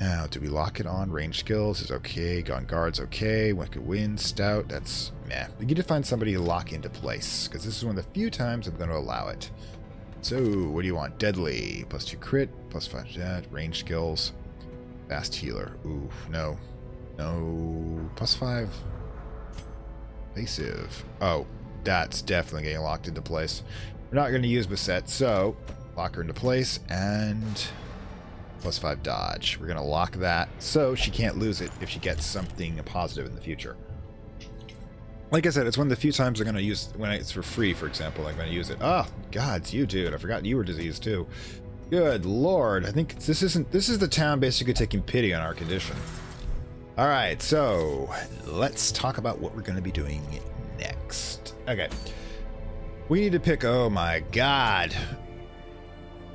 Now, do we lock it on? Range skills is okay. Gone guards okay. Wicked wind, stout. That's meh. We need to find somebody to lock into place because this is one of the few times I'm going to allow it. So, what do you want? Deadly plus two crit, plus five that. Range skills. Fast healer. Ooh, no. No. Plus five. Evasive. Oh, that's definitely getting locked into place. We're not going to use Beset, so lock her into place and plus five dodge. We're going to lock that so she can't lose it if she gets something positive in the future. Like I said, it's one of the few times I'm going to use when it's for free, for example. I'm going to use it. Ah, oh, God, it's you, dude. I forgot you were diseased too. Good lord. I think this isn't this is the town basically taking pity on our condition. Alright, so let's talk about what we're gonna be doing next. Okay. We need to pick oh my god.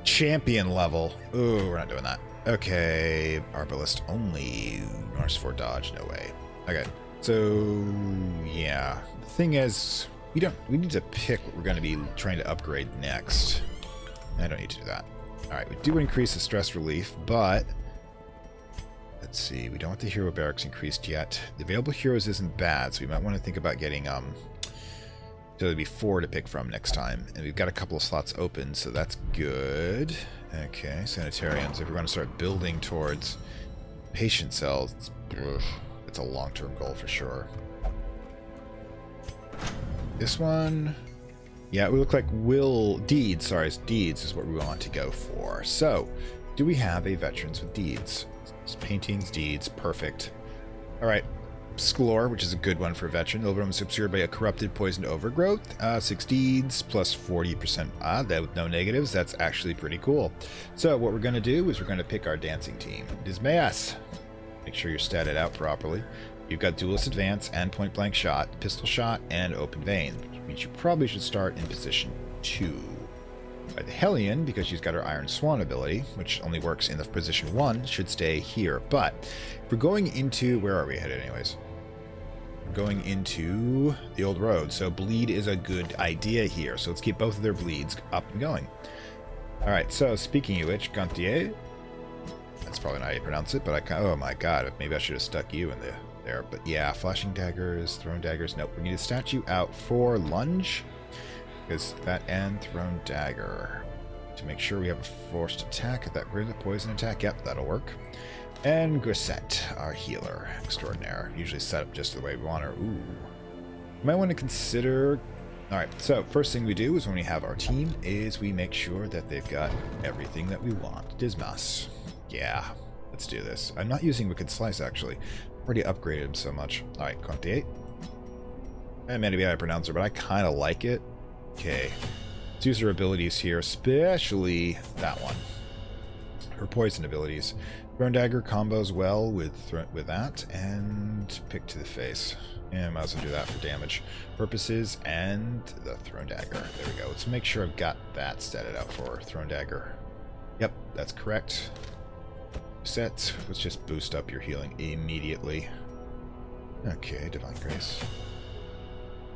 Champion level. Ooh, we're not doing that. Okay, Arbalest only. Norse for dodge, no way. Okay, so yeah. The thing is, we don't. We need to pick what we're going to be trying to upgrade next. I don't need to do that. All right, we do increase the stress relief, but let's see. We don't want the hero barracks increased yet. The available heroes isn't bad, so we might want to think about getting um. So there'll be four to pick from next time, and we've got a couple of slots open, so that's good. Okay, sanitarians. If we're going to start building towards patient cells, it's, ugh, it's a long-term goal for sure. This one, yeah, we look like will deeds. Sorry, deeds is what we want to go for. So, do we have a veterans with deeds? It's paintings, deeds, perfect. All right, Sklor, which is a good one for a veteran. Ilbrum is obscured by a corrupted, poisoned overgrowth. Uh, six deeds plus 40%. Ah, that with no negatives. That's actually pretty cool. So what we're going to do is we're going to pick our dancing team. Dismayas. Make sure you're statted out properly. You've got duelist advance and point blank shot, pistol shot, and open vein, which means you probably should start in position two. By the Hellion, because she's got her Iron Swan ability, which only works in the position one, should stay here. But we're going into where are we headed anyways? Going into the old road, so bleed is a good idea here. So let's keep both of their bleeds up and going. All right. So speaking of which, Gantier. That's probably not how you pronounce it, but I oh my god, maybe I should have stuck you in the there. But yeah, flashing daggers, thrown daggers. Nope, we need a statue out for lunge. Because that and thrown dagger. To make sure we have a forced attack. That rid of poison attack. Yep, that'll work. And Grisette, our healer extraordinaire. Usually set up just the way we want her. Ooh. Might want to consider... Alright, so first thing we do is when we have our team is we make sure that they've got everything that we want. Dismas. Yeah, let's do this. I'm not using Wicked Slice, actually. Already upgraded him so much. Alright, Conti 8. And maybe I pronounce her, but I kind of like it. Okay. Let's use her abilities here, especially that one. Her poison abilities. Thrown dagger combos well with with that, and pick to the face. Yeah, might as well do that for damage purposes, and the thrown dagger. There we go. Let's make sure I've got that statted out for thrown dagger. Yep, that's correct. Set. Let's just boost up your healing immediately. Okay, Divine Grace.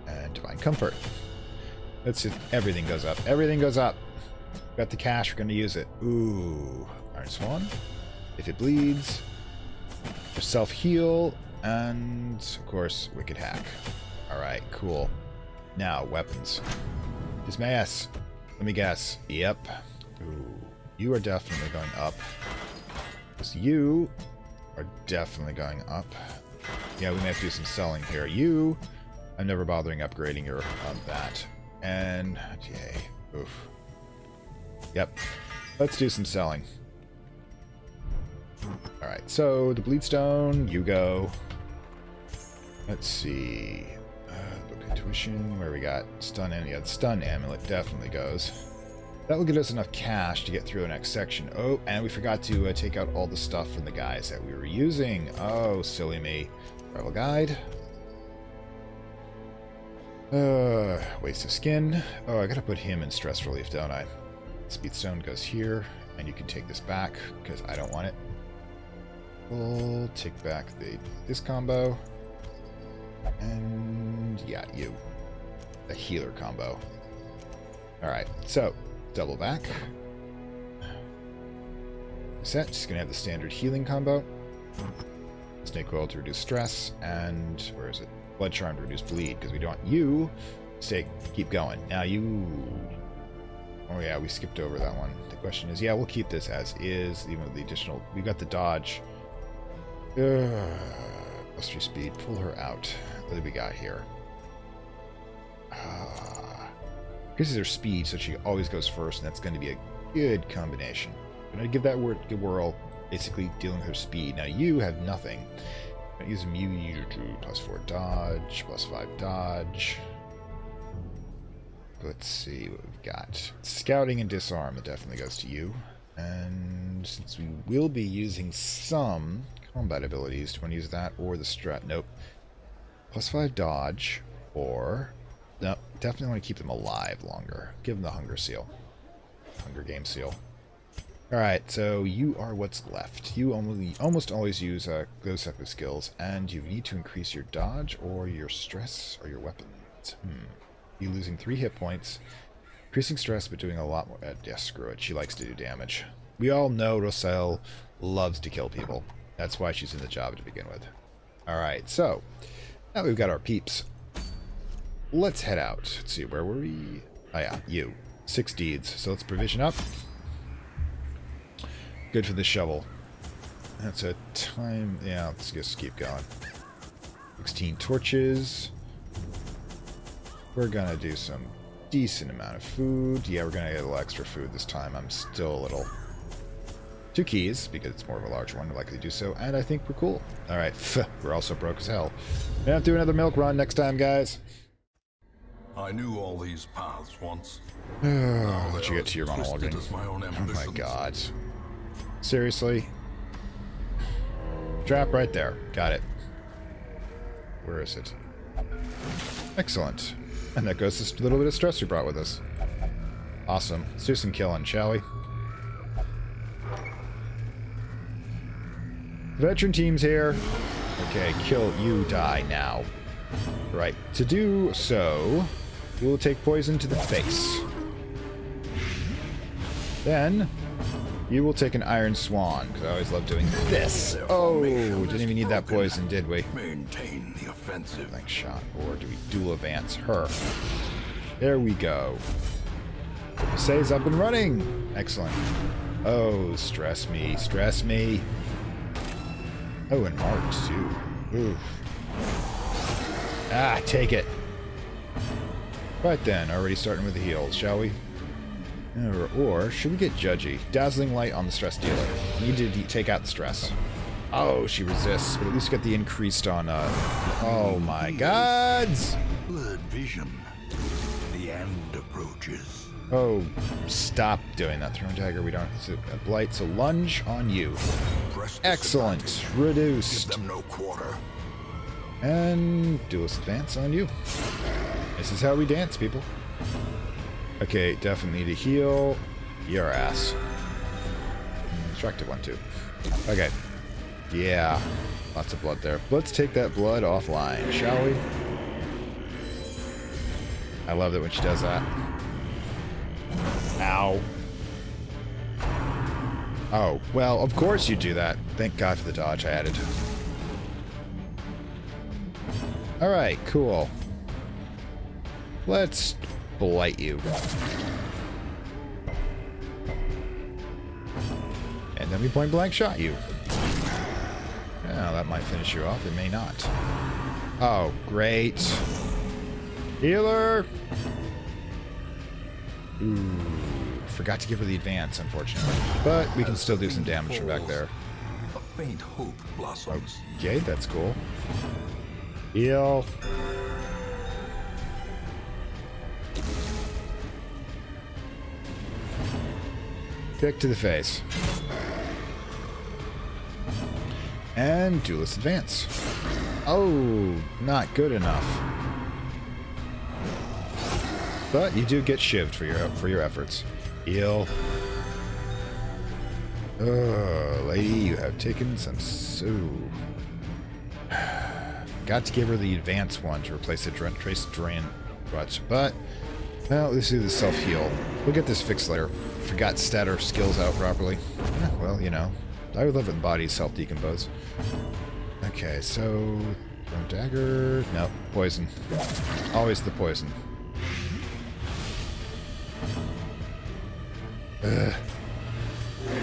And Divine Comfort. Let's just, everything goes up. Everything goes up. Got the cash, we're gonna use it. Ooh. Iron Swan. If it bleeds. Self heal. And of course, Wicked Hack. Alright, cool. Now, weapons. Dismayas. Let me guess. Yep. Ooh. You are definitely going up. Because you are definitely going up. Yeah, we may have to do some selling here. You, I'm never bothering upgrading your on that. And, yay. Oof. Yep. Let's do some selling. Alright, so the Bleedstone, you go. Let's see. Uh, book Intuition, where we got Stun and yeah, the Stun Amulet definitely goes. That will get us enough cash to get through the next section. Oh, and we forgot to uh, take out all the stuff from the guys that we were using. Oh, silly me. Travel Guide. Uh, waste of skin. Oh, I gotta put him in stress relief, don't I? Speedstone goes here, and you can take this back, because I don't want it. We'll take back the this combo. And yeah, you. The healer combo. Alright, so double back. Set, just gonna have the standard healing combo. Snake oil to reduce stress, and where is it? Blood charm to reduce bleed, because we don't want you stay keep going. Now you Oh yeah, we skipped over that one. The question is, yeah, we'll keep this as is, even with the additional we got the dodge. Uh, plus three speed, pull her out. What do we got here? Uh, is her speed, so she always goes first, and that's going to be a good combination. Going to give that word a whirl, basically dealing with her speed. Now you have nothing. I'm use Mew plus four dodge, plus five dodge. Let's see what we've got. Scouting and disarm, that definitely goes to you. And since we will be using some combat abilities, do you want to use that or the strat? Nope. Plus 5 dodge, or... No, definitely want to keep them alive longer. Give them the Hunger Seal. Hunger Game Seal. Alright, so you are what's left. You only, almost always use uh, those type of skills, and you need to increase your dodge or your stress or your weapons. Hmm. You losing 3 hit points, increasing stress but doing a lot more... Uh, yeah, screw it. She likes to do damage. We all know Roselle loves to kill people. That's why she's in the job to begin with. Alright, so... Now we've got our peeps. Let's head out. Let's see, where were we? Oh yeah, you. Six deeds. So let's provision up. Good for the shovel. That's a time... Yeah, let's just keep going. 16 torches. We're gonna do some decent amount of food. Yeah, we're gonna get a little extra food this time. I'm still a little... Two keys, because it's more of a large one, likely to do so, and I think we're cool. Alright, we're also broke as hell. We have to do another milk run next time, guys. I knew all these paths once. Let you get to your monologue. My oh my god. Seriously? Trap right there. Got it. Where is it? Excellent. And that goes this little bit of stress we brought with us. Awesome. Let's do some killing, shall we? Veteran team's here. Okay, kill you, die now. Right. To do so, you will take poison to the face. Then, you will take an Iron Swan, because I always love doing this. Oh, didn't even need that poison, did we? Maintain the offensive. Thanks, shot. Or do we dual advance her? There we go. Say's up and running. Excellent. Oh, stress me, stress me. Oh, and Mark too. Oof. Ah, take it. Right then, already starting with the heals, shall we? Or, or, should we get judgy? Dazzling light on the stress dealer. Need to take out the stress. Oh, she resists, but at least get the increased on, uh... Oh my gods! Blurred vision. The end approaches. Oh, stop doing that. Thrown dagger, we don't... Uh, blight, so lunge on you. Excellent. Reduced. Give them no quarter. And duelist advance on you. This is how we dance, people. Okay, definitely need to heal your ass. Destructive one, too. Okay. Yeah. Lots of blood there. Let's take that blood offline, shall we? I love it when she does that. Ow. Oh, well, of course you do that. Thank God for the dodge I added. Alright, cool. Let's blight you. And then we point blank shot you. Yeah, that might finish you off. It may not. Oh, great. Healer! Ooh, forgot to give her the advance, unfortunately. But we can still do some damage from back there. A faint hope blossoms. Okay, that's cool. Heal. Kick to the face. And duelist advance. Oh, not good enough. But you do get shivved for your for your efforts. Heal. Oh, lady, you have taken some so. Got to give her the advanced one to replace the Dren Trace Drain Crutch, but well, let's do the self heal. We'll get this fixed later. Forgot stat our skills out properly. Yeah, well, you know, I would love when bodies self decompose. Okay, so dagger. No, poison. Always the poison. Ugh.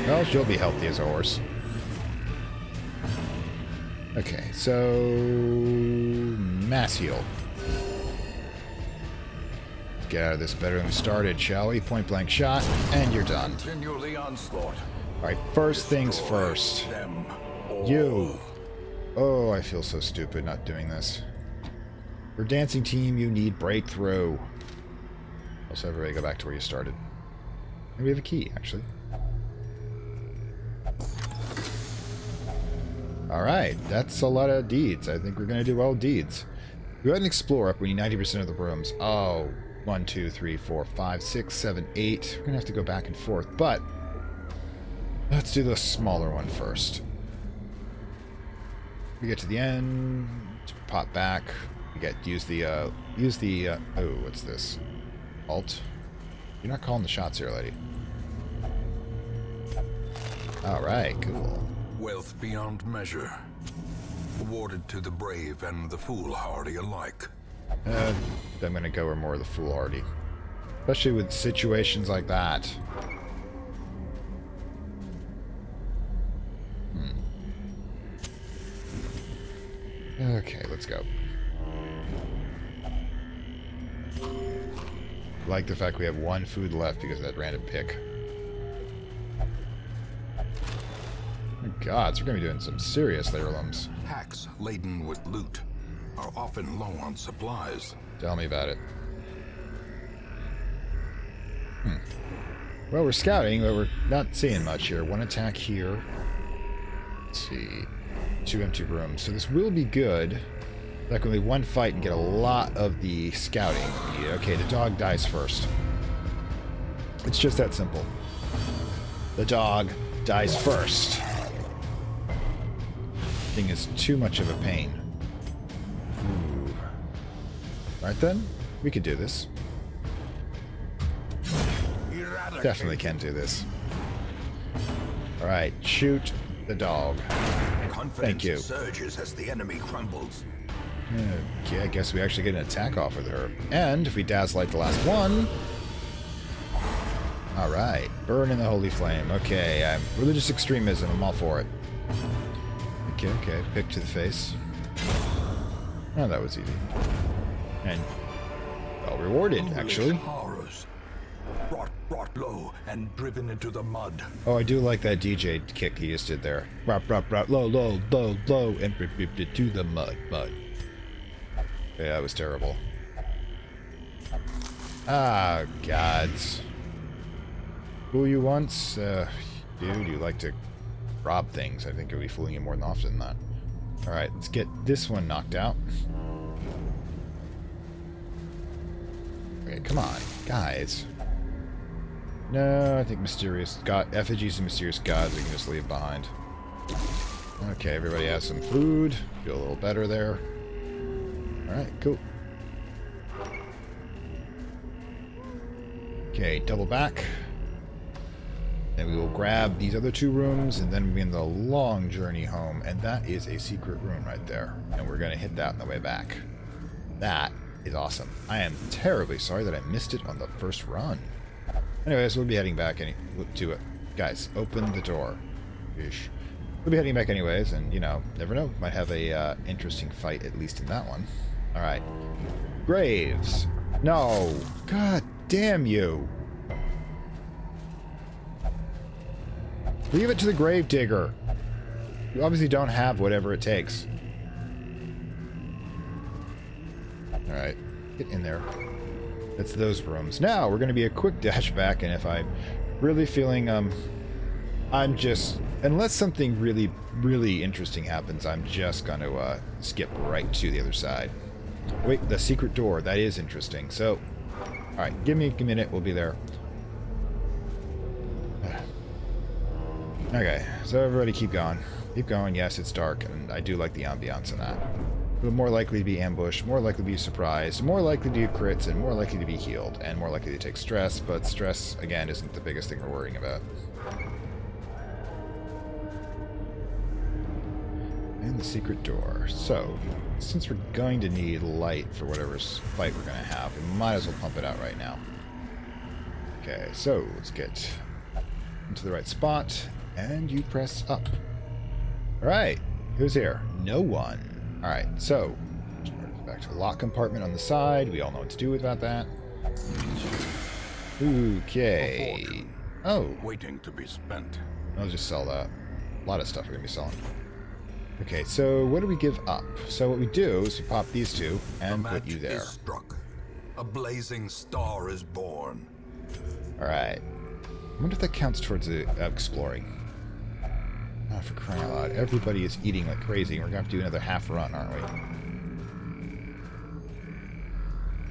Well, she'll be healthy as a horse. Okay, so mass heal. Let's get out of this better than we started, shall we? Point blank shot, and you're done. Continue the onslaught. Alright, first things first. You. Oh, I feel so stupid not doing this. For dancing team, you need breakthrough. Also, everybody go back to where you started. And we have a key, actually. Alright, that's a lot of deeds. I think we're going to do all deeds. Go ahead and explore up. We need 90% of the rooms. Oh, one, two, three, four, five, six, seven, eight. We're going to have to go back and forth, but let's do the smaller one first. We get to the end, pop back. We get use the uh, use the uh, oh, what's this? Alt. You're not calling the shots here, lady. All right, cool. Wealth beyond measure. Awarded to the brave and the foolhardy alike. Uh, I'm gonna go where more of the foolhardy. Especially with situations like that. Hmm. Okay, let's go. Like the fact we have one food left because of that random pick. Oh gods, we're gonna be doing some serious heirlooms. Packs laden with loot are often low on supplies. Tell me about it. Hmm. Well, we're scouting, but we're not seeing much here. One attack here. Let's see. Two empty rooms. So this will be good. Like only one fight and get a lot of the scouting. Yeah, okay, the dog dies first. It's just that simple. The dog dies first. Thing is too much of a pain. Ooh. Alright then, we could do this. Definitely can do this. Alright, shoot the dog. Confidence Thank you. surges as the enemy crumbles. Okay, I guess we actually get an attack off with her. And if we dazzle like the last one... Alright, burn in the holy flame. Okay, um, religious extremism, I'm all for it. Okay, okay, pick to the face. Oh, that was easy. And well rewarded, Foolish actually. Horrors. Brought, brought low and driven into the mud. Oh, I do like that DJ kick he just did there. Rop, rop, rop, low, low, low, low, and rip, rip, rip, to the mud, mud. Yeah, that was terrible. Ah, gods. Fool you once? Uh, dude, you like to rob things. I think you'll be fooling you more than often than that. Alright, let's get this one knocked out. Okay, come on, guys. No, I think mysterious god effigies and mysterious gods we can just leave behind. Okay, everybody has some food. Feel a little better there. Alright, cool. Okay, double back. Then we will grab these other two rooms, and then we'll begin the long journey home. And that is a secret room right there. And we're going to hit that on the way back. That is awesome. I am terribly sorry that I missed it on the first run. Anyways, we'll be heading back any to it. Guys, open the door. Ish. We'll be heading back anyways, and you know, never know. Might have a uh, interesting fight at least in that one. All right, Graves. No, God damn you! Leave it to the grave digger. You obviously don't have whatever it takes. All right, get in there. That's those rooms. Now, we're going to be a quick dash back, and if I'm really feeling, um, I'm just, unless something really, really interesting happens, I'm just going to, uh, skip right to the other side. Wait, the secret door, that is interesting. So, alright, give me a minute, we'll be there. Okay, so everybody keep going. Keep going, yes, it's dark, and I do like the ambiance in that. But more likely to be ambushed, more likely to be surprised, more likely to do crits, and more likely to be healed, and more likely to take stress, but stress, again, isn't the biggest thing we're worrying about. And the secret door. So, since we're going to need light for whatever fight we're going to have, we might as well pump it out right now. Okay, so let's get into the right spot, and you press up. Alright, who's here? No one. Alright, so, back to the lock compartment on the side. We all know what to do about that. Okay. Oh, Waiting to be spent. I'll just sell that. A lot of stuff we're to be selling. Okay, so what do we give up? So what we do is we pop these two and the put you there. is struck. A blazing star is born. Alright. I wonder if that counts towards the exploring. Oh, for crying out loud. Everybody is eating like crazy. We're going to have to do another half run, aren't we?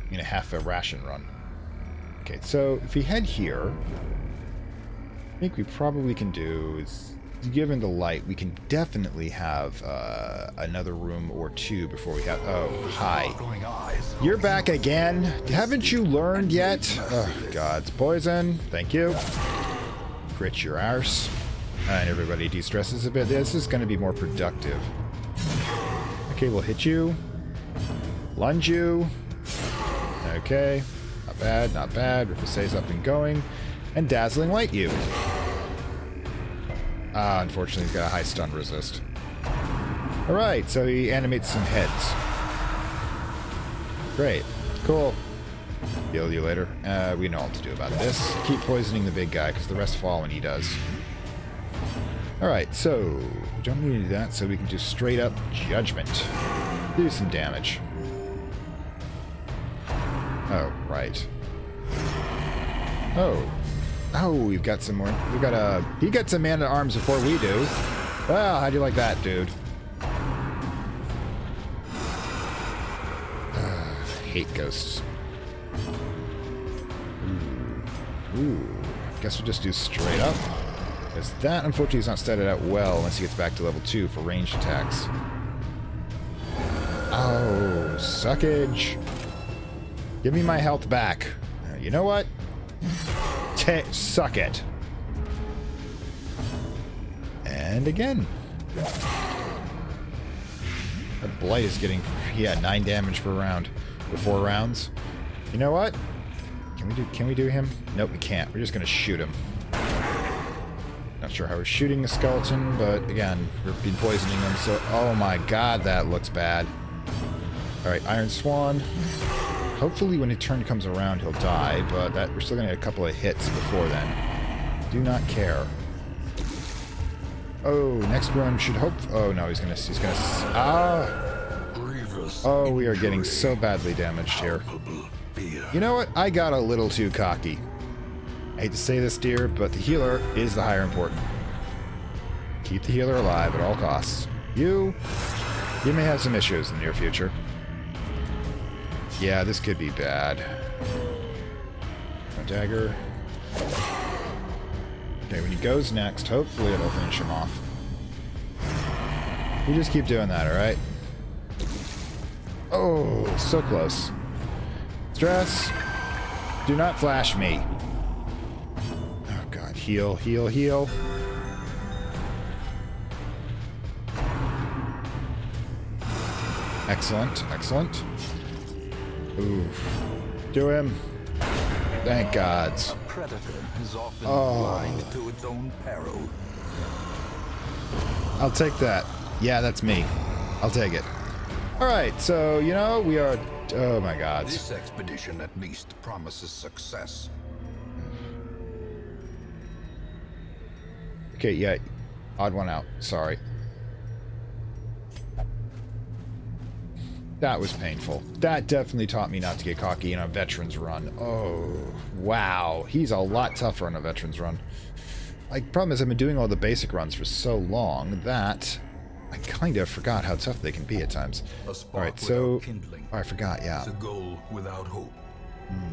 I mean, a half a ration run. Okay, so if we head here, I think we probably can do is, given the light, we can definitely have uh, another room or two before we have. Oh, hi. You're back again. Haven't you learned yet? Oh, God's poison. Thank you. Crit your arse. And everybody de-stresses a bit. This is going to be more productive. Okay, we'll hit you. Lunge you. Okay. Not bad, not bad. Ricochet's up and going. And Dazzling Light you. Ah, unfortunately, he's got a high stun resist. Alright, so he animates some heads. Great. Cool. Heal you later. Uh, we know what to do about this. Keep poisoning the big guy, because the rest fall when he does. Alright, so... We don't need to do that, so we can do straight up Judgment. Do some damage. Oh, right. Oh. Oh, we've got some more. We've got a... He gets a man at arms before we do. Well, how'd you like that, dude? Uh, hate ghosts. Ooh. Ooh. Guess we'll just do straight up. Because that, unfortunately, is not started out well unless he gets back to level 2 for ranged attacks. Oh, suckage. Give me my health back. You know what? Ta suck it. And again. That blight is getting, yeah, 9 damage per round for 4 rounds. You know what? Can we do can we do him? Nope, we can't. We're just gonna shoot him. Not sure how we're shooting the skeleton, but again, we've been poisoning him, so oh my god, that looks bad. Alright, Iron Swan. Hopefully when his turn comes around he'll die, but that we're still gonna get a couple of hits before then. Do not care. Oh, next run should hope oh no, he's gonna he's gonna ah Grievous. Oh, we are getting so badly damaged here. You know what? I got a little too cocky. I hate to say this, dear, but the healer is the higher important. Keep the healer alive at all costs. You, you may have some issues in the near future. Yeah, this could be bad. A dagger. Okay, when he goes next, hopefully it'll finish him off. You just keep doing that, alright? Oh, so close. Stress. Do not flash me. God, heal, heal, heal. Excellent, excellent. Oof. Do him. Thank gods. A predator is often Oh. blind to its own peril. I'll take that. Yeah, that's me. I'll take it. Alright, so, you know, we are... Oh my gods. This expedition at least promises success. Okay, yeah. Odd one out. Sorry. That was painful. That definitely taught me not to get cocky in a veteran's run. Oh, wow. He's a lot tougher on a veteran's run. Like, problem is I've been doing all the basic runs for so long that I kind of forgot how tough they can be at times. Alright, so... kindling. Oh, I forgot, yeah. It's a goal without hope. Hmm.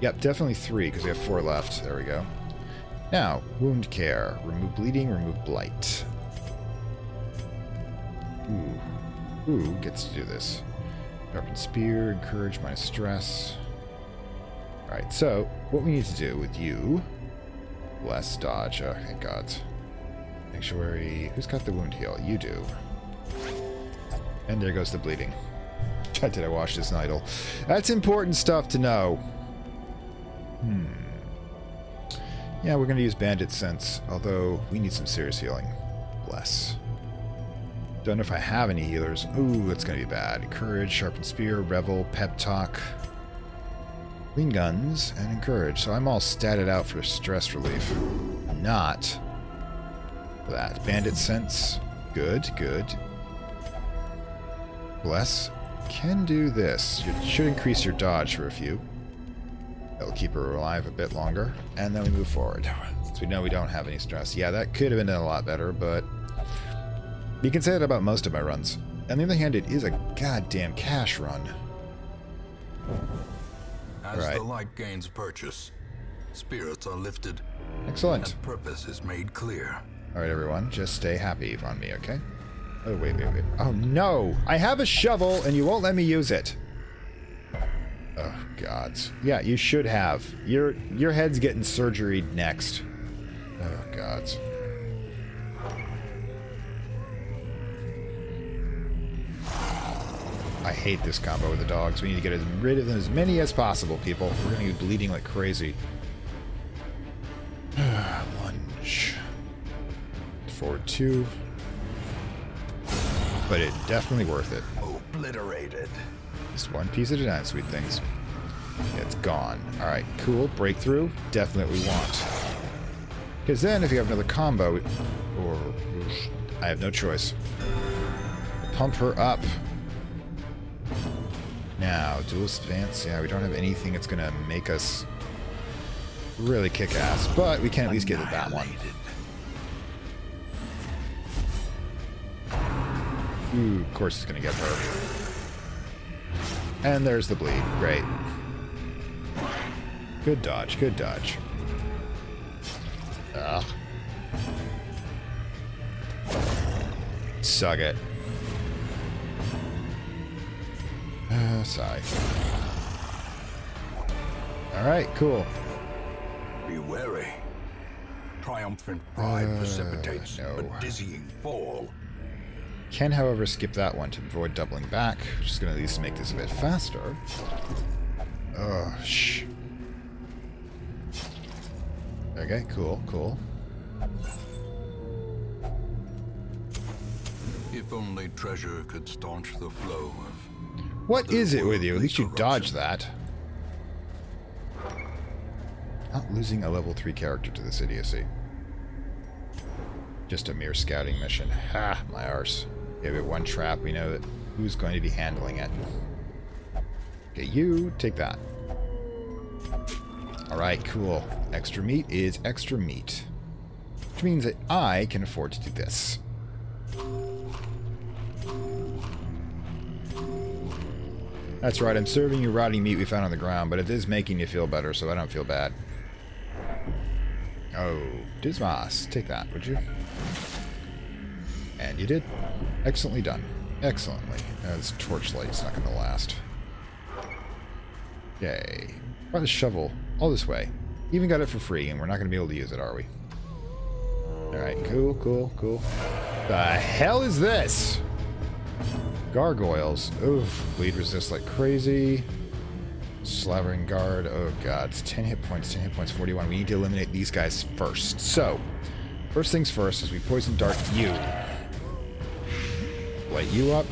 Yep, definitely three, because we have four left. There we go. Now, wound care. Remove bleeding, remove blight. Ooh. Ooh gets to do this. Sharpen spear, encourage my stress. Alright, so, what we need to do with you... Less dodge. Oh, thank God. Sanctuary... Who's got the wound heal? You do. And there goes the bleeding. Did I wash this idol? That's important stuff to know. Hmm. Yeah, we're going to use Bandit Sense, although we need some serious healing. Bless. Don't know if I have any healers. Ooh, it's going to be bad. Courage, Sharpened Spear, Revel, Pep Talk, Clean Guns, and Encourage. So I'm all statted out for stress relief. Not that. Bandit Sense. Good, good. Bless. Can do this. You should increase your dodge for a few. That'll keep her alive a bit longer. And then we move forward. So we know we don't have any stress. Yeah, that could have been done a lot better, but you can say that about most of my runs. On the other hand, it is a goddamn cash run. As Right. the light gains purchase, spirits are lifted, Excellent. and purpose is made clear. All right, everyone, just stay happy on me, okay? Oh, wait, wait, wait. Oh, no! I have a shovel, and you won't let me use it. Oh, gods. Yeah, you should have. Your your head's getting surgery next. Oh, gods. I hate this combo with the dogs. We need to get as rid of them as many as possible, people. We're going to be bleeding like crazy. Lunge. Forward two. But it definitely worth it. Obliterated. Just one piece at a sweet things. It's gone. Alright, cool. Breakthrough. Definitely want. Because then if you have another combo, or I have no choice. Pump her up. Now, dual advance. Yeah, we don't have anything that's going to make us really kick ass, but we can at least get at that one. Ooh, of course it's going to get her. And there's the bleed. Great. Good dodge, good dodge. Ugh. Suck it. Uh, sigh. Alright, cool. Be wary. Triumphant pride Uh, precipitates no. a dizzying fall. Can, however, skip that one to avoid doubling back, which is going to at least make this a bit faster. Oh, shh. Okay, cool, cool. If only treasure could staunch the flow of What is it with you? At least you dodged that. Not losing a level 3 character to this idiocy. Just a mere scouting mission. Ha, my arse. Give it one trap, we know that who's going to be handling it. Okay, you take that. Alright, cool. Extra meat is extra meat. Which means that I can afford to do this. That's right, I'm serving you rotting meat we found on the ground, but it is making you feel better, so I don't feel bad. Oh, Dismas, take that, would you? And you did. Excellently done. Excellently. Uh, this torchlight's not going to last. Yay. Why the shovel? All this way. Even got it for free, and we're not going to be able to use it, are we? Alright, cool, cool, cool. The hell is this? Gargoyles. Oof. Bleed resist like crazy. Slavering guard. Oh god. It's 10 hit points, 10 hit points, 41. We need to eliminate these guys first. So, first things first is we poison dart you. Light you up.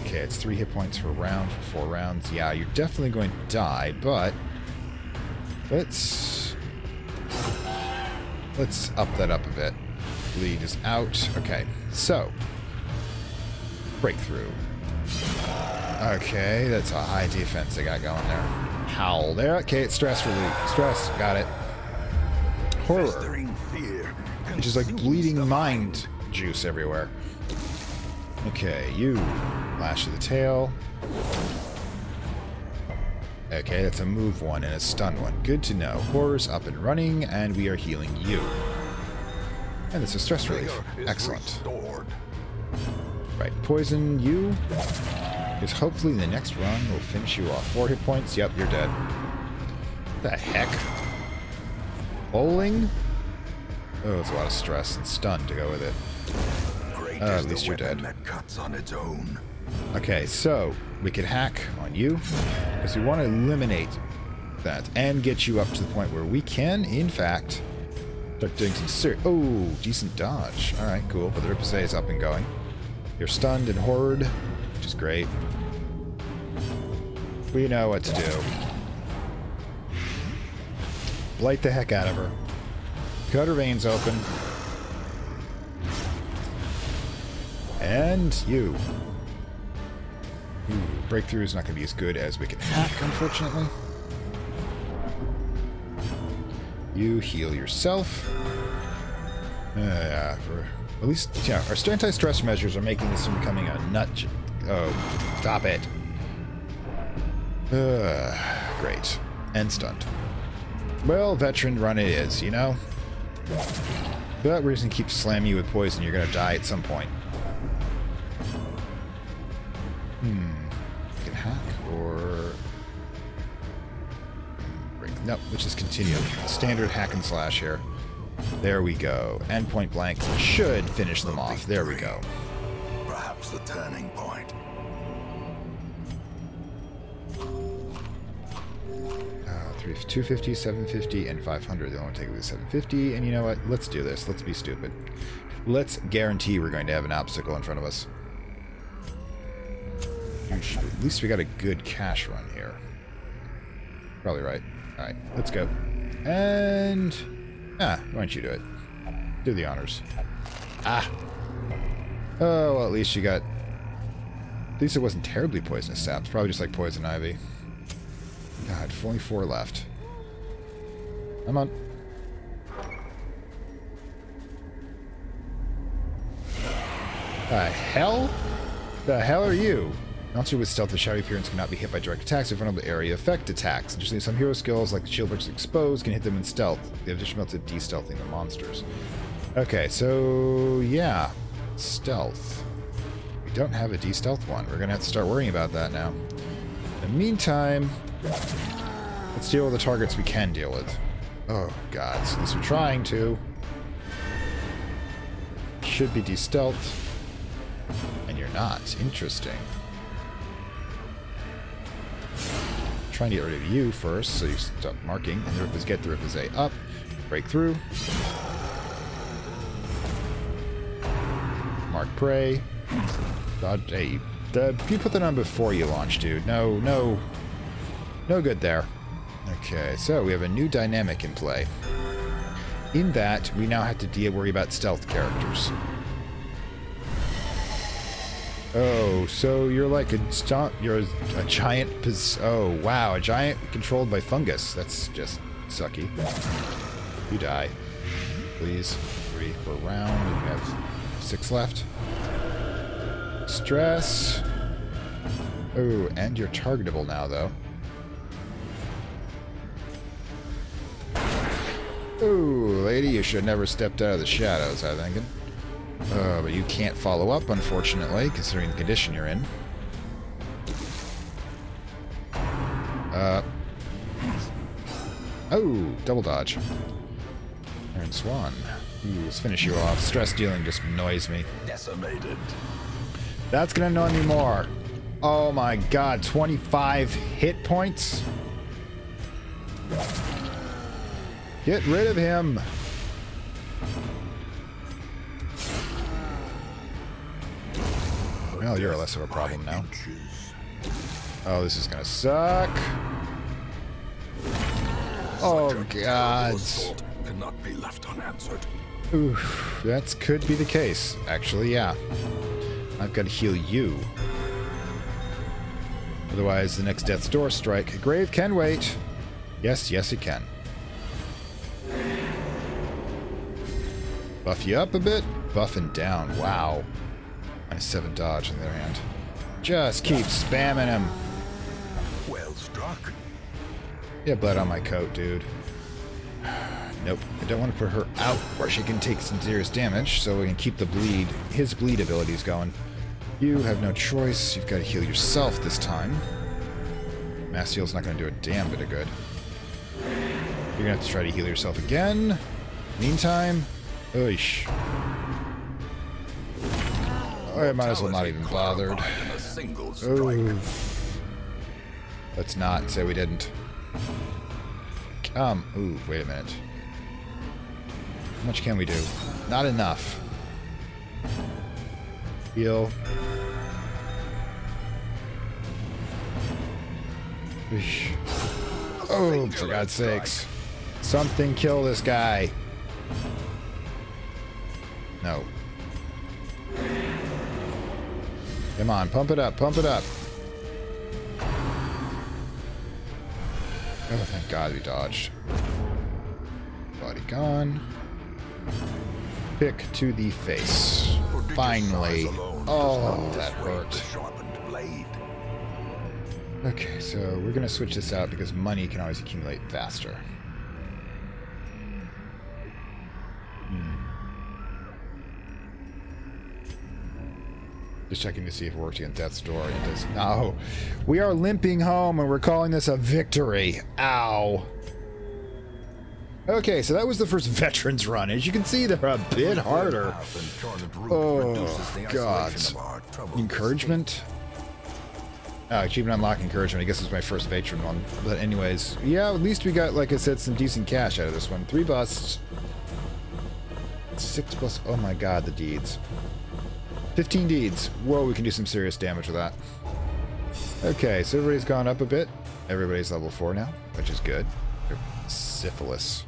Okay, it's 3 hit points per round for 4 rounds. Yeah, you're definitely going to die, but let's let's up that up a bit. Bleed is out. Okay, so breakthrough. Okay, that's a high defense they got going there. Howl there. Okay, it's stress relief. Stress. Got it. Horror. Which is like bleeding mind juice everywhere. Okay, you. Lash of the tail. Okay, that's a move one and a stun one. Good to know. Horror's up and running, and we are healing you. And it's a stress relief. Excellent. restored. Right, poison you. Because hopefully the next run will finish you off. Four hit points. Yep, you're dead. The heck? Bowling? Oh, it's a lot of stress and stun to go with it. Uh, at least you're dead. that cuts on its own. Okay, so we could hack on you because we want to eliminate that and get you up to the point where we can, in fact, start doing some serious. Oh, decent dodge. All right, cool. But the Riposte is up and going. You're stunned and horrored, which is great. We know what to do. Blight the heck out of her. Cut her veins open. And you. Ooh, breakthrough is not going to be as good as we can hack, unfortunately. You heal yourself. Uh, yeah, for at least, yeah, our anti-stress measures are making this from becoming a nut. Oh, stop it. Uh, great. And stunned. Well, veteran run it is, you know? But we're just gonna keep slamming you with poison. You're gonna die at some point. Bring, which is continue. Standard hack and slash here. There we go. And point blank should finish them off. There we go. Perhaps the turning point. Uh, three, 250, 750, and 500. They only take away 750. And you know what? Let's do this. Let's be stupid. Let's guarantee we're going to have an obstacle in front of us. Should- At least we got a good cash run here. Probably right. Alright, let's go. And... Ah, why don't you do it? Do the honors. Ah! Oh, well, at least you got... At least it wasn't terribly poisonous sap. It's probably just like poison ivy. God, only four left. Come on. The hell? The hell are you? Monster with stealth and shadowy appearance cannot be hit by direct attacks or vulnerable area effect attacks. Additionally, some hero skills like the shield burst exposed can hit them in stealth. They have additional to de-stealthing the monsters. Okay, so yeah. Stealth. We don't have a de-stealth one. We're gonna have to start worrying about that now. In the meantime, let's deal with the targets we can deal with. Oh god, so at least we're trying to. Should be de-stealth. And you're not. Interesting. Trying to get rid of you first, so you stop marking. And the rip is get the rip is A up. Break through. Mark prey. Dodge hey, the, you put that on before you launch, dude. No, no. No good there. Okay, so we have a new dynamic in play. In that, we now have to deal worry about stealth characters. Oh, so you're like a sta- you're a, a giant. Oh, wow, a giant controlled by fungus. That's just sucky. You die, please. Three per round. We have six left. Stress. Oh, and you're targetable now, though. Ooh, lady, you should never stepped out of the shadows, I'm thinking. Uh, but you can't follow up, unfortunately, considering the condition you're in. Uh. Oh, double dodge. Iron Swan. Ooh, let's finish you off. Stress dealing just annoys me. Decimated. That's gonna annoy me more. Oh my god, 25 hit points? Get rid of him. Well, you're less of a problem now. Oh, this is gonna suck. Oh god. Cannot be left unanswered. Oof, that could be the case. Actually, yeah. I've got to heal you. Otherwise, the next Death's Door strike. Grave can wait. Yes, yes, it can. Buff you up a bit. Buff and down. Wow. Minus 7 dodge in their hand. Just keep spamming him. Well struck. Yeah, blood on my coat, dude. Nope. I don't want to put her out where she can take some serious damage, so we can keep the bleed, his bleed abilities going. You have no choice. You've got to heal yourself this time. Mass heal's not going to do a damn bit of good. You're going to have to try to heal yourself again. Meantime, oish. I might as well not even bothered. Oof. Let's not say we didn't. Come. ooh, wait a minute. How much can we do? Not enough. Heal. Oh, for God's sakes. Something kill this guy. No. Come on, pump it up, pump it up. Oh, thank God we dodged. Body gone. Pick to the face. Finally. Oh, that hurt. Okay, so we're going to switch this out because money can always accumulate faster. Just checking to see if it works against Death's Door. It does. No. Oh, we are limping home and we're calling this a victory. Ow. Okay, so that was the first veterans run. As you can see, they're a bit harder. Oh, God. Encouragement? Ah, oh, achievement unlock encouragement. I guess it's my first veteran one. But anyways, yeah, at least we got, like I said, some decent cash out of this one. Three busts. Six plus... Oh my god, the deeds. 15 deeds. Whoa, we can do some serious damage with that. Okay, so everybody's gone up a bit. Everybody's level 4 now, which is good. Syphilis.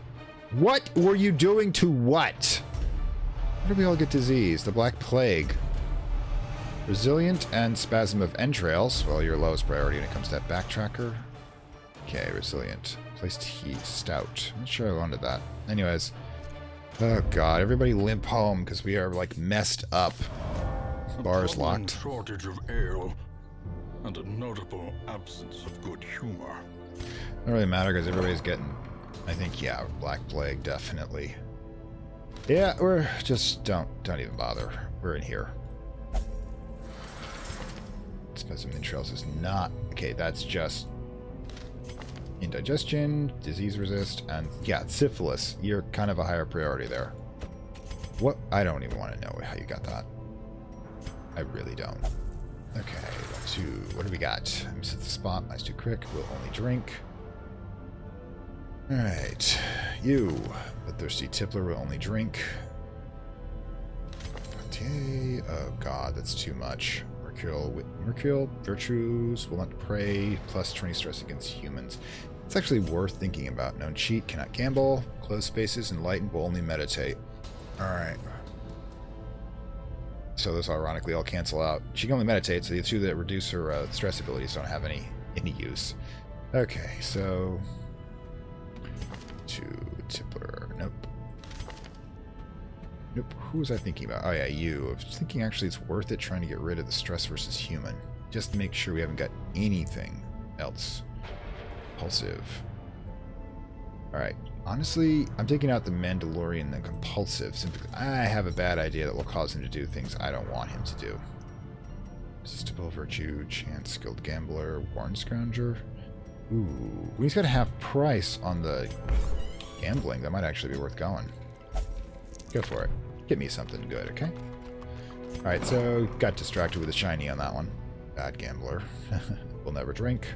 What were you doing to what? How did we all get disease? The Black Plague. Resilient and Spasm of Entrails. Well, your lowest priority when it comes to that backtracker. Okay, Resilient. Placed Heat. Stout. I'm not sure I wanted that. Anyways. Oh god, everybody limp home because we are like messed up. Bars locked. Shortage of ale and a notable absence of good humor. Don't really matter because everybody's getting. I think yeah, Black Plague definitely. Yeah, we're just don't don't even bother. We're in here. Specimen trails is not okay. That's just indigestion, disease resist, and yeah, syphilis. You're kind of a higher priority there. What? I don't even want to know how you got that. I really don't. Okay, two. What do we got? Set the spot. Nice to crick. We'll only drink. Alright. You. The thirsty tippler will only drink. Okay. Oh god, that's too much. Mercurial, Mercurial virtues will not pray, plus 20 stress against humans. It's actually worth thinking about. Known cheat, cannot gamble, close spaces, enlightened will only meditate. Alright. So those ironically all cancel out. She can only meditate, so the two that reduce her uh, stress abilities don't have any any use. Okay, so to Tippler. Nope. Nope. Who was I thinking about? Oh yeah, you. I was thinking actually it's worth it trying to get rid of the stress versus human. Just to make sure we haven't got anything else. Compulsive. Alright. Honestly, I'm taking out the Mandalorian the compulsive simply I have a bad idea that will cause him to do things I don't want him to do. Resistible Virtue, Chance, Skilled Gambler, Warren Scrounger. Ooh, he's got a half price on the gambling. That might actually be worth going. Go for it. Get me something good, okay? Alright, so got distracted with a shiny on that one. Bad gambler. will never drink.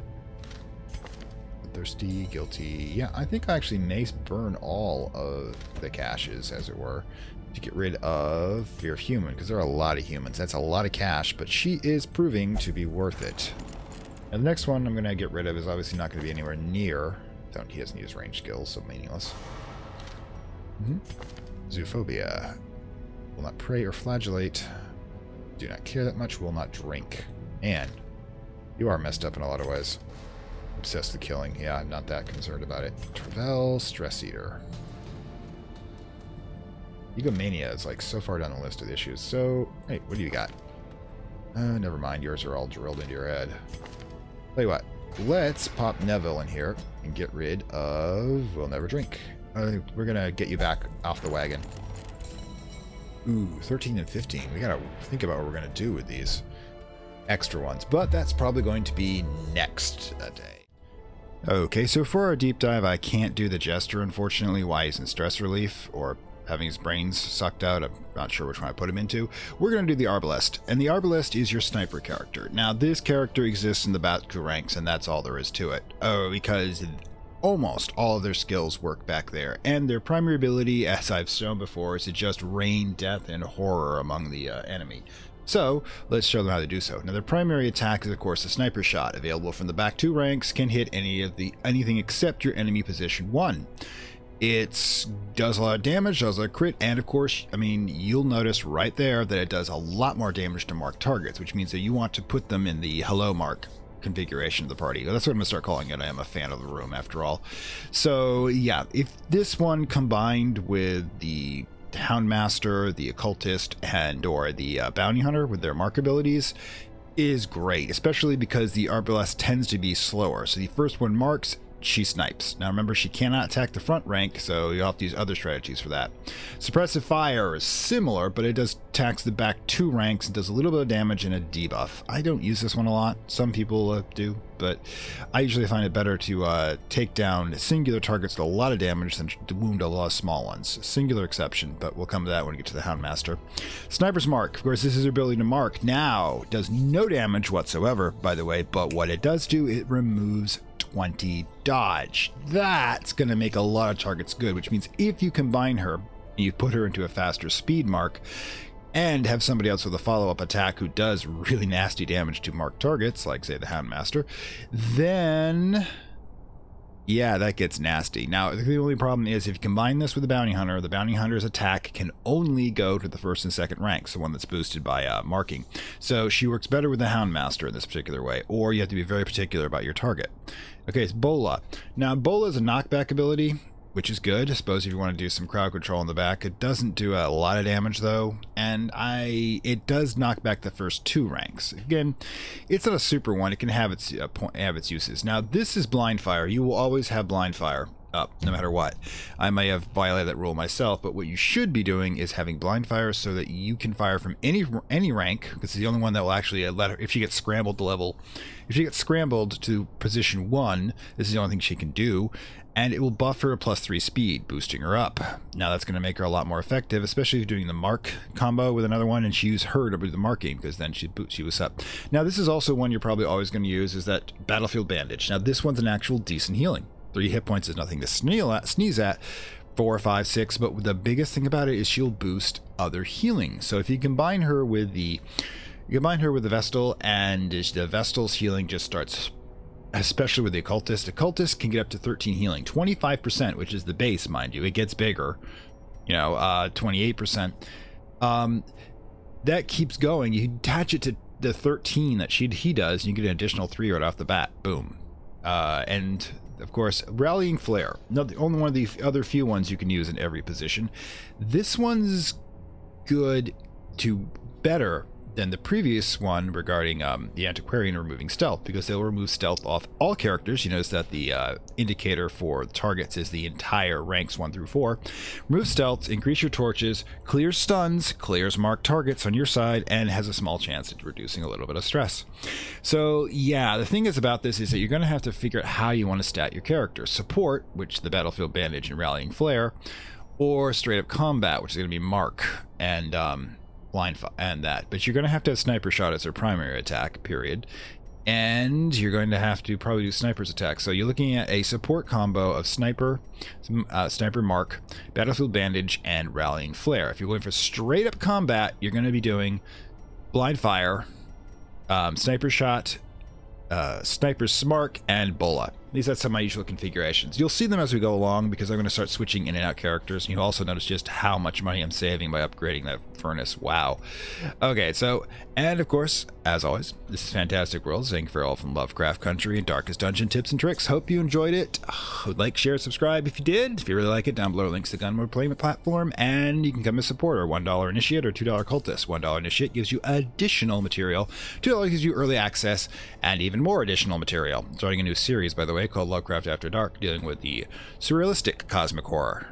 Thirsty, guilty. Yeah, I think I actually may burn all of the caches, as it were, to get rid of Fear Human, because there are a lot of humans. That's a lot of cash, but she is proving to be worth it. And the next one I'm going to get rid of is obviously not going to be anywhere near. Don't, he doesn't use range skills, so meaningless. Mm -hmm. Zoophobia. Will not pray or flagellate. Do not care that much. Will not drink. And you are messed up in a lot of ways. Obsessed with killing. Yeah, I'm not that concerned about it. Travel, Stress Eater. Egomania is like so far down the list of issues. So, hey, what do you got? Uh, never mind. Yours are all drilled into your head. Tell you what. Let's pop Neville in here and get rid of... We'll never drink. Uh, we're to get you back off the wagon. Ooh, 13 and 15. We got to think about what we're to do with these extra ones. But that's probably going to be next day. Okay, so for our deep dive, I can't do the Jester, unfortunately, why he's in stress relief, or having his brains sucked out. I'm not sure which one I put him into. We're going to do the Arbalest, and the Arbalest is your sniper character. Now, this character exists in the Battle ranks, and that's all there is to it. Oh, because almost all of their skills work back there, and their primary ability, as I've shown before, is to just rain death and horror among the uh, enemy. So, let's show them how to do so. Now, their primary attack is, of course, a sniper shot, available from the back two ranks, can hit any of the anything except your enemy position one. It does a lot of damage, does a crit, and of course, I mean, you'll notice right there that it does a lot more damage to marked targets, which means that you want to put them in the hello mark configuration of the party. That's what I'm going to start calling it. I am a fan of the room after all. So, yeah, if this one combined with the Houndmaster, the Occultist, and or the uh, Bounty Hunter with their mark abilities is great, especially because the Arbalest tends to be slower. So the first one marks she snipes. Now remember, she cannot attack the front rank, so you'll have to use other strategies for that. Suppressive Fire is similar, but it does tax the back two ranks and does a little bit of damage and a debuff. I don't use this one a lot. Some people uh, do, but I usually find it better to uh, take down singular targets with a lot of damage than to wound a lot of small ones. Singular exception, but we'll come to that when we get to the Houndmaster. Sniper's Mark, of course, this is her ability to mark. Now, does no damage whatsoever, by the way, but what it does do, it removes 20 dodge. That's going to make a lot of targets good, which means if you combine her you put her into a faster speed mark and have somebody else with a follow up attack who does really nasty damage to marked targets, like, say, the Houndmaster, then yeah, that gets nasty. Now, the only problem is if you combine this with the Bounty Hunter, the Bounty Hunter's attack can only go to the first and second ranks, the one that's boosted by uh, marking. So she works better with the Houndmaster in this particular way, or you have to be very particular about your target. Okay, it's Bola. Now, Bola is a knockback ability which is good. I suppose if you want to do some crowd control in the back, it doesn't do a lot of damage though, and I it does knock back the first two ranks. Again, it's not a super one; it can have its uh, point, have its uses. Now this is blind fire. You will always have blind fire up no matter what. I may have violated that rule myself, but what you should be doing is having blind fire so that you can fire from any any rank. Because it's the only one that will actually let her. If she gets scrambled to level, if she gets scrambled to position one, this is the only thing she can do, and it will buff her a plus three speed, boosting her up. Now that's going to make her a lot more effective, especially if you're doing the mark combo with another one, and she use her to do the marking because then she she was up. Now this is also one you're probably always going to use is that battlefield bandage. Now this one's an actual decent healing. Three hit points is nothing to sneeze at. Four, five, six, but the biggest thing about it is she'll boost other healing. So if you combine her with the you combine her with the Vestal, and the Vestal's healing just starts especially with the occultist. Occultist can get up to 13 healing, 25%, which is the base, mind you. It gets bigger, you know, uh, 28%. Um, that keeps going. You attach it to the 13 that she he does, and you get an additional three right off the bat. Boom. Uh, and of course, rallying flare. Not the only one of the other few ones you can use in every position. This one's good to better than the previous one regarding um, the antiquarian removing stealth because they'll remove stealth off all characters. You notice that the uh, indicator for targets is the entire ranks one through four. Remove stealth, increase your torches, clears stuns, clears marked targets on your side, and has a small chance at reducing a little bit of stress. So yeah, the thing is about this is that you're going to have to figure out how you want to stat your character. Support, which the battlefield bandage and rallying flare, or straight up combat, which is going to be mark and um, blind and that. But you're going to have to have sniper shot as their primary attack, period. And you're going to have to probably do sniper's attack. So you're looking at a support combo of sniper, uh, sniper mark, battlefield bandage, and rallying flare. If you're going for straight up combat, you're going to be doing blind fire, um, sniper shot, uh, sniper's mark, and bola. These are some of my usual configurations. You'll see them as we go along because I'm going to start switching in and out characters. And you also notice just how much money I'm saving by upgrading that furnace. Wow. Okay, so, and of course, as always, this is Fantastic. Thank you for all from Lovecraft Country and Darkest Dungeon tips and tricks. Hope you enjoyed it. Like, share, subscribe if you did. If you really like it, down below links to the Gumroad Playment platform. And you can come as supporter $1 Initiate or $2 Cultist. $1 Initiate gives you additional material, $2 gives you early access, and even more additional material. Starting a new series, by the way called Lovecraft After Dark, dealing with the surrealistic cosmic horror.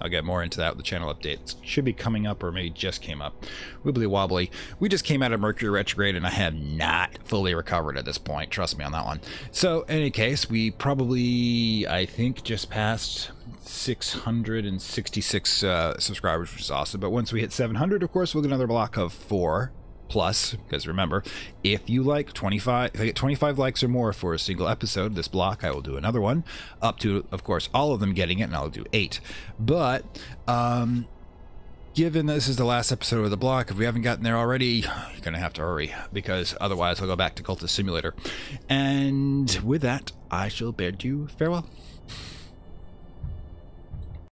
I'll get more into that with the channel updates. Should be coming up or maybe just came up. Wibbly wobbly. We just came out of Mercury retrograde and I have not fully recovered at this point. Trust me on that one. So, in any case, we probably, I think, just passed 666 uh, subscribers, which is awesome. But once we hit 700, of course, we'll get another block of four plus because remember if you like 25 if i get 25 likes or more for a single episode this block i will do another one up to of course all of them getting it and i'll do eight. But um given this is the last episode of the block if we haven't gotten there already you're gonna have to hurry because otherwise i'll go back to cultist simulator. And with that i shall bid you farewell